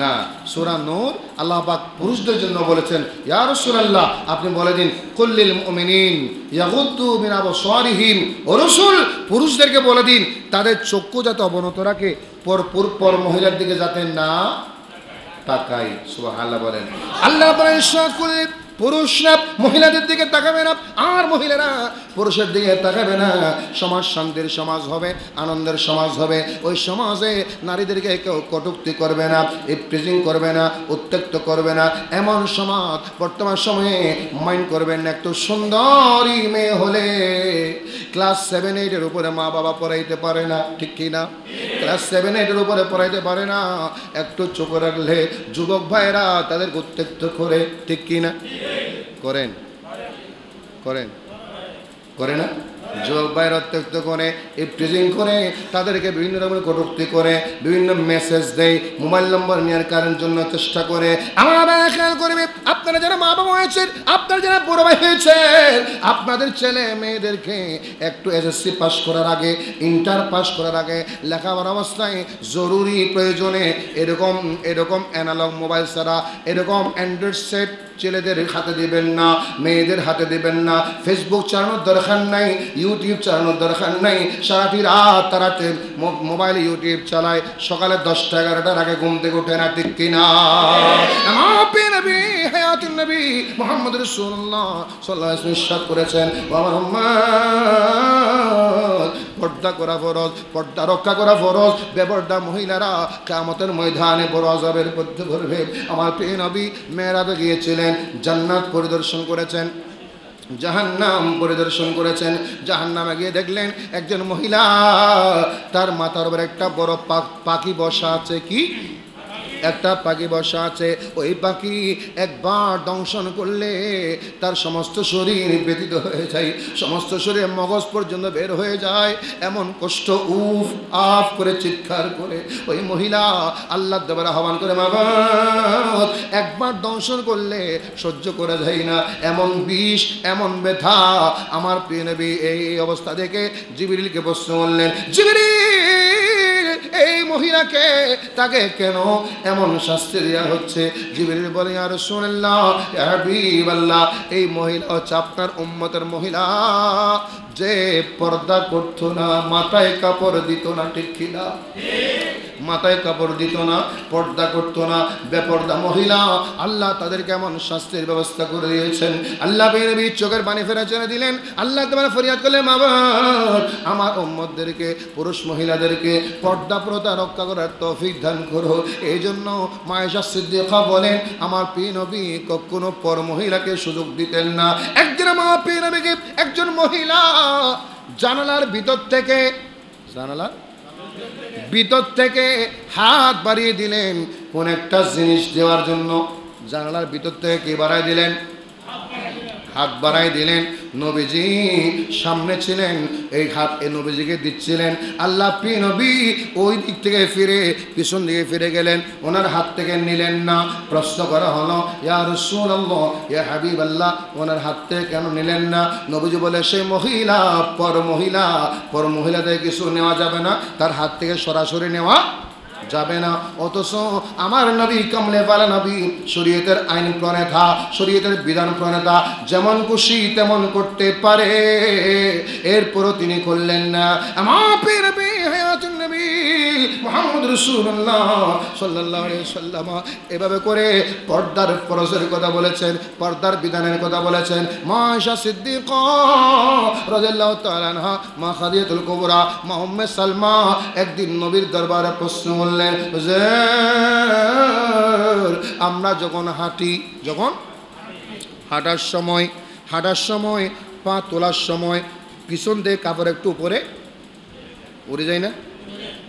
না। সুরা নূর আল্লাহ পাক পুরুষদের জন্য বলেছেন, ইয়া রাসূলুল্লাহ, আপনি বলে দিন কুল্লিল মুমিনিন ইয়াগুদ্দু মিন পুরুষদেরকে বলে দিন, তাদের চক্ষু যাতে অবনত রাখে পর পর পর মহিলার দিকে যাতে না তাকাই বলেন। আল্লাহ বলেন পুরুষরা মহিলাদের দিকে তাকাবে না, আর মহিলারা পুরুষের দিকে তাকাবে না। সমাজ শান্তির সমাজ হবে, আনন্দের সমাজ হবে। ওই সমাজে নারীদেরকে কেউ কটুক্তি করবে না ইপ্রিজিং করবে না, উত্ত্যক্ত করবে না। এমন সমাজ বর্তমান সময়ে মাইন্ড করবেন না, একটু সুন্দরী মেয়ে হলে ক্লাস সেভেন, এইটের উপরে মা বাবা পড়াইতে পারে না, ঠিক কি না? ক্লাস সেভেন, এইটের উপরে পড়াইতে পারে না। একটু চোখ রাখলে যুবক ভাইরা তাদের উত্তেক্ত করে, ঠিক কি না? করেন। করেন। করে না? যুবক অত্যক্ত করে, ইফটিজিং করে, তাদেরকে বিভিন্ন রকমের কটুক্তি করে, বিভিন্ন মেসেজ দেয় মোবাইল নম্বর নেওয়ার কারণ জন্য চেষ্টা করে। আমার খেয়াল করবে, আপনারা যারা মা বাবা হয়েছেন, আপনারা যারা বড় ভাই হয়েছেন, আপনাদের ছেলে মেয়েদেরকে একটু এসএসসি পাস করার আগে ইন্টার পাস করার আগে, লেখাপড়ার অবস্থায় জরুরি প্রয়োজনে এরকম এরকম অ্যানালগ মোবাইল ছাড়া, এরকম অ্যান্ড্রয়েড সেট ছেলেদের হাতে দিবেন না, মেয়েদের হাতে দিবেন না ফেসবুক চালানোর দরকার নাই ইউটিউব চালানোর দরকার নাই সারাটি রাত তারাতে মোবাইল ইউটিউব চালায়, সকালে দশটা, এগারোটার আগে ঘুম থেকে উঠে না, ঠিক কিনা? নবী মোহাম্মদ করেছেন পর্দা করা ফরজ, পর্দা রক্ষা করা ফরজ। বেপর্দা মহিলারা কামতের ময়দানে বড় আজাবের মধ্যে করবে আমার প্রিয় নবী মেয়েরাবে গিয়েছিলেন, জান্নাত পরিদর্শন করেছেন, জাহান্নাম পরিদর্শন করেছেন। জাহান্নামে গিয়ে দেখলেন একজন মহিলা, তার মাথার উপর একটা বড় পাখি বসা আছে, কি? একটা পাখি বসা আছে, ওই পাখি একবার দংশন করলে তার সমস্ত শরীর ব্যতীত হয়ে যায়, সমস্ত শরীর মগজ পর্যন্ত বের হয়ে যায়। এমন কষ্ট উফ, আফ করে চিৎকার করে ওই মহিলা আল্লাহ দেবার আহ্বান করে বাবা একবার দংশন করলে সহ্য করা যায় না। এমন বিষ, এমন ব্যথা, আমার প্রিয় নবী এই অবস্থা দেখে জিবিরিলকে প্রশ্ন করলেন, জিবিরিল এই মহিলাকে তাকে কেন এমন শাস্তি দেওয়া হচ্ছে? জিবিরিল বলে, আর হাবিবাল্লাহ এই মহিলা হচ্ছে আপনার উম্মতের মহিলা। যে পর্দা করতো না, মাথায় কাপড় দিত না কিনা মাথায় কাপড় দিত না, পর্দা করতো না, বেপর্দা মহিলা। আল্লাহ তাদের কেমন শাস্তির ব্যবস্থা করে দিয়েছেন। আল্লাহ চোখের পানি ফেরা ছেড়ে দিলেন। আল্লাহ তোমার ফরিয়াদ করলেন আমার উম্মতদেরকে, পুরুষ মহিলাদেরকে পর্দা প্রথা রক্ষা করার তৌফিক দান করো। এই জন্য মায়েশা সিদ্দিকা বলেন, আমার পি নবী কখনো পর মহিলাকে সুযোগ দিতেন না। একদিন আমার পি নবীকে একজন মহিলা। জানালার ভিতর থেকে, জানালার? ভিতর থেকে হাত বাড়িয়ে দিলেন, কোন একটা জিনিস দেওয়ার জন্য। জানালার ভিতর থেকে কে বাড়াই দিলেন? হাত বাড়াই দিলেন। নবীজি সামনে ছিলেন, এই হাত এই নবীজিকে দিচ্ছিলেন। আল্লাহ পি নবী ওই দিক থেকে ফিরে, পিছন দিকে ফিরে গেলেন। ওনার হাত থেকে নিলেন না। প্রশ্ন করা হলো, ইয়া রসুল্লাহ ইয়া হাবিব আল্লাহ ওনার হাত থেকে কেন নিলেন না? নবীজি বলে, সে মহিলা পর মহিলা পর মহিলাদের কিছু নেওয়া যাবে না। তার হাত থেকে সরাসরি নেওয়া যাবে না। অথচ আমার নবী কমলে পালা নবী শরীয়তের আইন প্রণেতা, শরীয়তের বিধান প্রণেতা, যেমন খুশি তেমন করতে পারে। এরপরও তিনি করলেন না। আমার মোহাম্মদ রসুল্লাহ সাল্লাহ সাল্লাম। এভাবে করে পর্দার ফরজের কথা বলেছেন, পর্দার বিধানের কথা বলেছেন। মা সিদ্দিক রাদিয়াল্লাহু তাআলা আনহা, মা খাদিজাতুল কুবরা, মা উম্মে সালমা একদিন নবীর দরবারে প্রশ্ন করলেন যে আমরা যখন হাঁটি, যখন হাঁটার সময় হাঁটার সময়, পা তোলার সময়, পিছন দিয়ে কাপড় একটু উপরে উড়ে যায় না?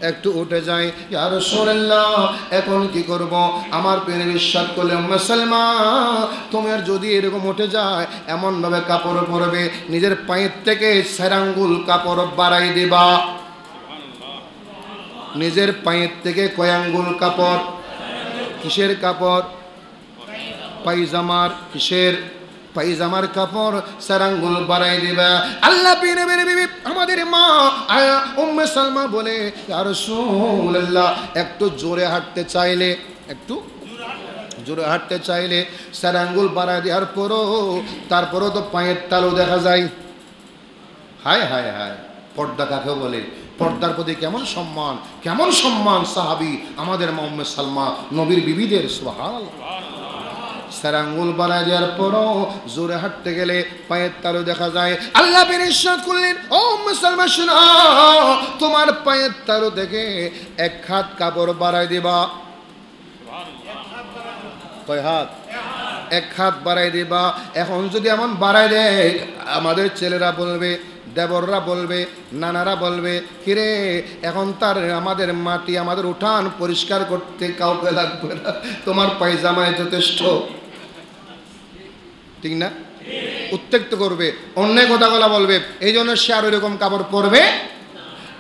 একটু উঠে যায় আর সোনাল্লাহ এখন কি করব? আমার পেনে বিশ্বাস করলে মুসলমা তোমার যদি এরকম উঠে যায়, এমনভাবে কাপড় পরবে, নিজের পায়ের থেকে সেরাঙ্গুল কাপড় বাড়াই দিবা। নিজের পায়ের থেকে কয়াঙ্গুল কাপড়? কিসের কাপড়? পাইজামার কিসের? পাইজামার কাপড়, সারাঙ্গুল বাড়াই দিবা। আল্লাহ আমাদের মা, আয়া উম্মে সালমা বলে আর রাসূলুল্লাহ, একটু জোরে হাঁটতে চাইলে, একটু জোরে হাঁটতে চাইলে সারাঙ্গুল বাড়াই দেওয়ার পরও, তারপরও তো পায়ের তালু দেখা যায়। হায় হায় হায়, পর্দা কাকে বলে? পর্দার প্রতি কেমন সম্মান কেমন সম্মান সাহাবি আমাদের মোহাম্মদ সালমা, নবীর বিবিদের সোহাল সারাঙ্গুল বানায় দেওয়ার পরও জোরে হাঁটতে গেলে পায়ের তালু দেখা যায়। আল্লাহ বের ইরশাদ করলেন, ও মুসলমান তোমার পায়ের তালু দেখে এক হাত কাপড় বাড়াই দিবা। কয় হাত? এক হাত বাড়াই দিবা। এখন যদি এমন বাড়াই দেয়, আমাদের ছেলেরা বলবে, দেবররা বলবে, নানারা বলবে, কিরে, এখন তার আমাদের মাটি, আমাদের উঠান পরিষ্কার করতে কাউকে লাগবে না। তোমার পায়জামায় যথেষ্ট। ঠিক না? উত্তেক্ত করবে অন্য কথাগুলা বলবে এই জন্য সে আর ওইরকম কাপড় পরবে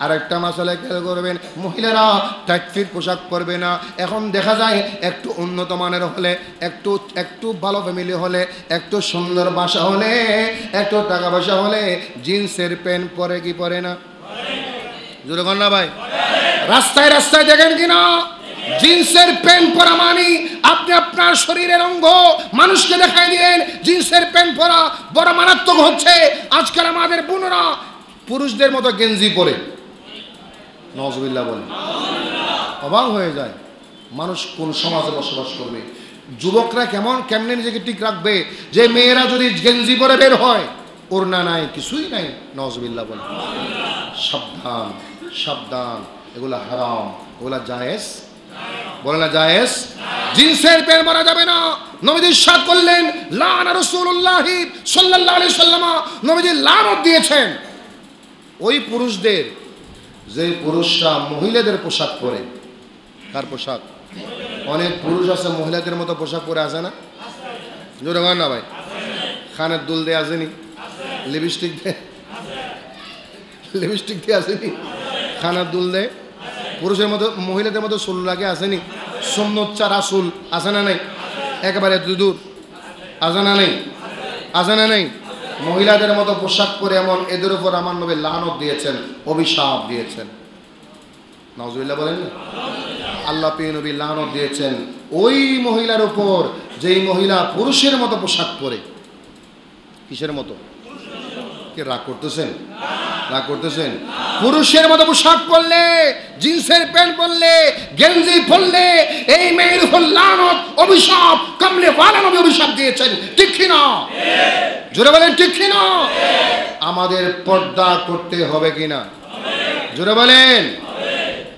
আর একটা মাসালে খেয়াল করবেন, মহিলারা ফিট পোশাক পরবে না। এখন দেখা যায় একটু উন্নত মানের হলে, একটু একটু ভালো ফ্যামিলি হলে, একটু সুন্দর বাসা হলে, একটু টাকা পয়সা হলে জিন্সের প্যান্ট পরে কি পরে না? জোরে না ভাই। রাস্তায় রাস্তায় দেখেন কিনা জিন্সের প্যান্ট পরা মানি, আপনি আপনার শরীরের অঙ্গ মানুষকে দেখাই দিলেন, জিন্সের প্যান্ট পরা বড় মারাত্মক হচ্ছে। আজকাল আমাদের বোনরা পুরুষদের মতো গেঞ্জি পরে। নজবিল্লা বলে অবাক হয়ে যায় মানুষ কোন সমাজে বসবাস করবে। যুবকরা কেমন, কেমনে নিজেকে ঠিক রাখবে? যে মেয়েরা যদি গেঞ্জি পরে বের হয়, ওর না নাই, কিছুই নাই নজবিল্লা বলে সাবধান সাবধান। এগুলা হারাম, এগুলা জায়েজ বলে মহিলাদের পোশাক পরে, কার পোশাক? অনেক পুরুষ আছে মহিলাদের মতো পোশাক পরে আসে না? জোরে না ভাই। খানের দুল দিয়ে আসেনি? লিপস্টিক দিয়ে? লিপস্টিক দিয়ে আসেনি? খানার দুল দেয়? পুরুষের মতো মহিলাদের মতো চুল লাগে, আসেনি? সোমনোচ্চার আসুল আছে না নেই? একেবারে দুদূর আছে না নেই? আছে না নেই? মহিলাদের মতো পোশাক পরে এমন, এদের উপর আমার নবী লানত দিয়েছেন, অভিশাপ দিয়েছেন। নজরুল্লাহ বলেন আল্লাহ পেয়ে নবী লানত দিয়েছেন। ওই মহিলার উপর, যেই মহিলা পুরুষের মতো পোশাক পরে, কিসের মতো? কে রাগ করতেছেন? রাগ করতেছেন? পুরুষের মতো পোশাক পরলে, জিন্সের প্যান্ট পরলে, গেঞ্জি পরলে, এই মেয়ের উপর লানত, অভিশাপ কামলে ওয়ালা নবী অভিশাপ দিয়েছেন। ঠিক কি না জোরে বলেন, ঠিক কি না আমাদের পর্দা করতে হবে কিনা? জোরে বলেন।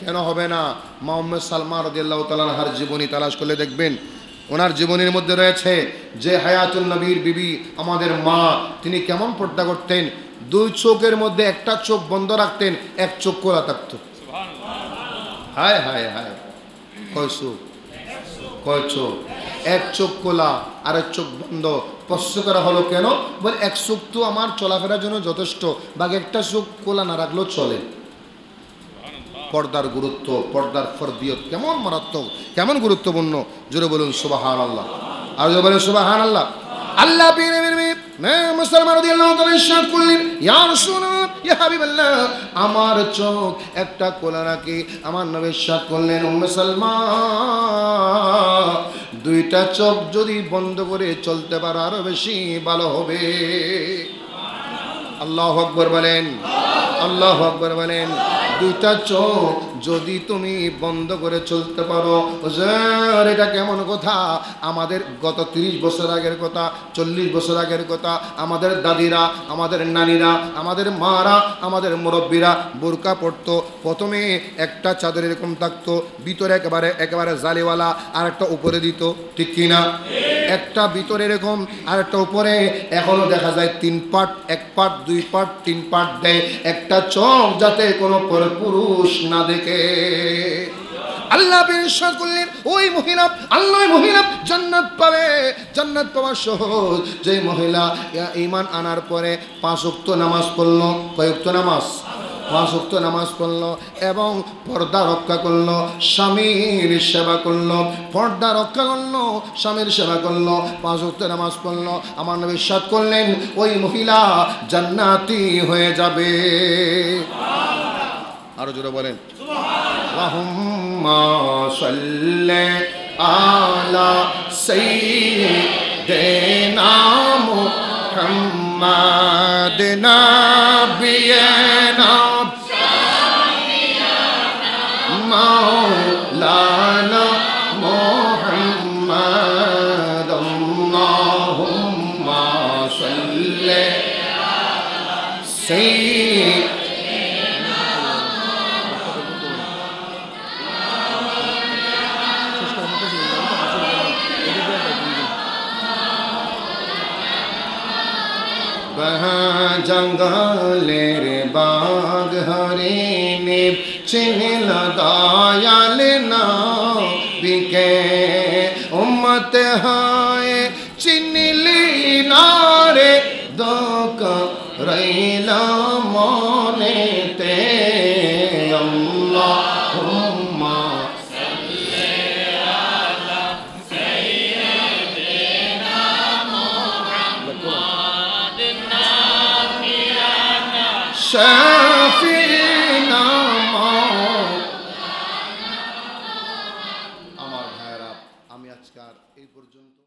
কেন হবে না? মোহাম্মদ সালমান রদিয়াল্লাহ তালাহার জীবনী তালাশ করলে দেখবেন ওনার জীবনের মধ্যে রয়েছে যে হায়াতুল নবীর বিবি আমাদের মা, তিনি কেমন পর্দা করতেন? দুই চোখের মধ্যে একটা চোখ বন্ধ রাখতেন, এক চোখ খোলা থাকত। হায় হায় হায়। কয় চোখ? কয় চোখ? এক চোখ খোলা আর এক চোখ বন্ধ। প্রশ্ন করা হলো কেন? বলে, এক চোখ তো আমার চলাফেরার জন্য যথেষ্ট, বাকি একটা চোখ খোলা না রাখলেও চলে। পর্দার গুরুত্ব, পর্দার ফরদিয়ত কেমন মারাত্মক, কেমন গুরুত্বপূর্ণ? জোরে বলুন সুবাহান আল্লাহ আর জোরে বলুন সুবাহান আল্লাহ আল্লাহ মুসলমান করলেন আমার চোখ একটা কোলা রাখি, আমার নবী করলেন উম্মে সালমা দুইটা চোখ যদি বন্ধ করে চলতে পারো, আরও বেশি ভালো হবে। আল্লাহ আকবর বলেন, আল্লাহ আকবর বলেন। দুইটা চোখ যদি তুমি বন্ধ করে চলতে পারো। হুজুর, এটা কেমন কথা? আমাদের গত তিরিশ বছর আগের কথা চল্লিশ বছর আগের কথা আমাদের দাদিরা আমাদের নানিরা আমাদের মারা আমাদের মুরব্বীরা বোরকা পড়তো প্রথমে একটা চাদর এরকম থাকতো ভিতরে একেবারে একেবারে জালিওয়ালা আর একটা উপরে দিত ঠিক কিনা একটা ভিতরে এরকম আর একটা উপরে। এখনও দেখা যায় তিন পার্ট এক পার্ট দুই পার্ট তিন পার্ট দেয়। একটা চোখ যাতে কোনো পুরুষ না দেখে। আল্লাহ বিশ্বাস করলেন, ওই মহিলা, আল্লাহ মহিলা জান্নাত পাবে। জান্নাত পাওয়ার সহজ। যে মহিলা ইমান আনার পরে পাঁচ উক্ত নামাজ পড়ল কয়েকটা নামাজ? পাঁচ উক্ত নামাজ পড়ল এবং পর্দা রক্ষা করল, স্বামীর সেবা করল, পর্দা রক্ষা করল, স্বামীর সেবা করল, পাঁচ উক্ত নামাজ পড়ল। আমার নবী সাত করলেন, ওই মহিলা জান্নাতি হয়ে যাবে। আরও জোরে বলেন। আলা হরিণী চিহ্ন দয়াল না বিকে উম্মত হয়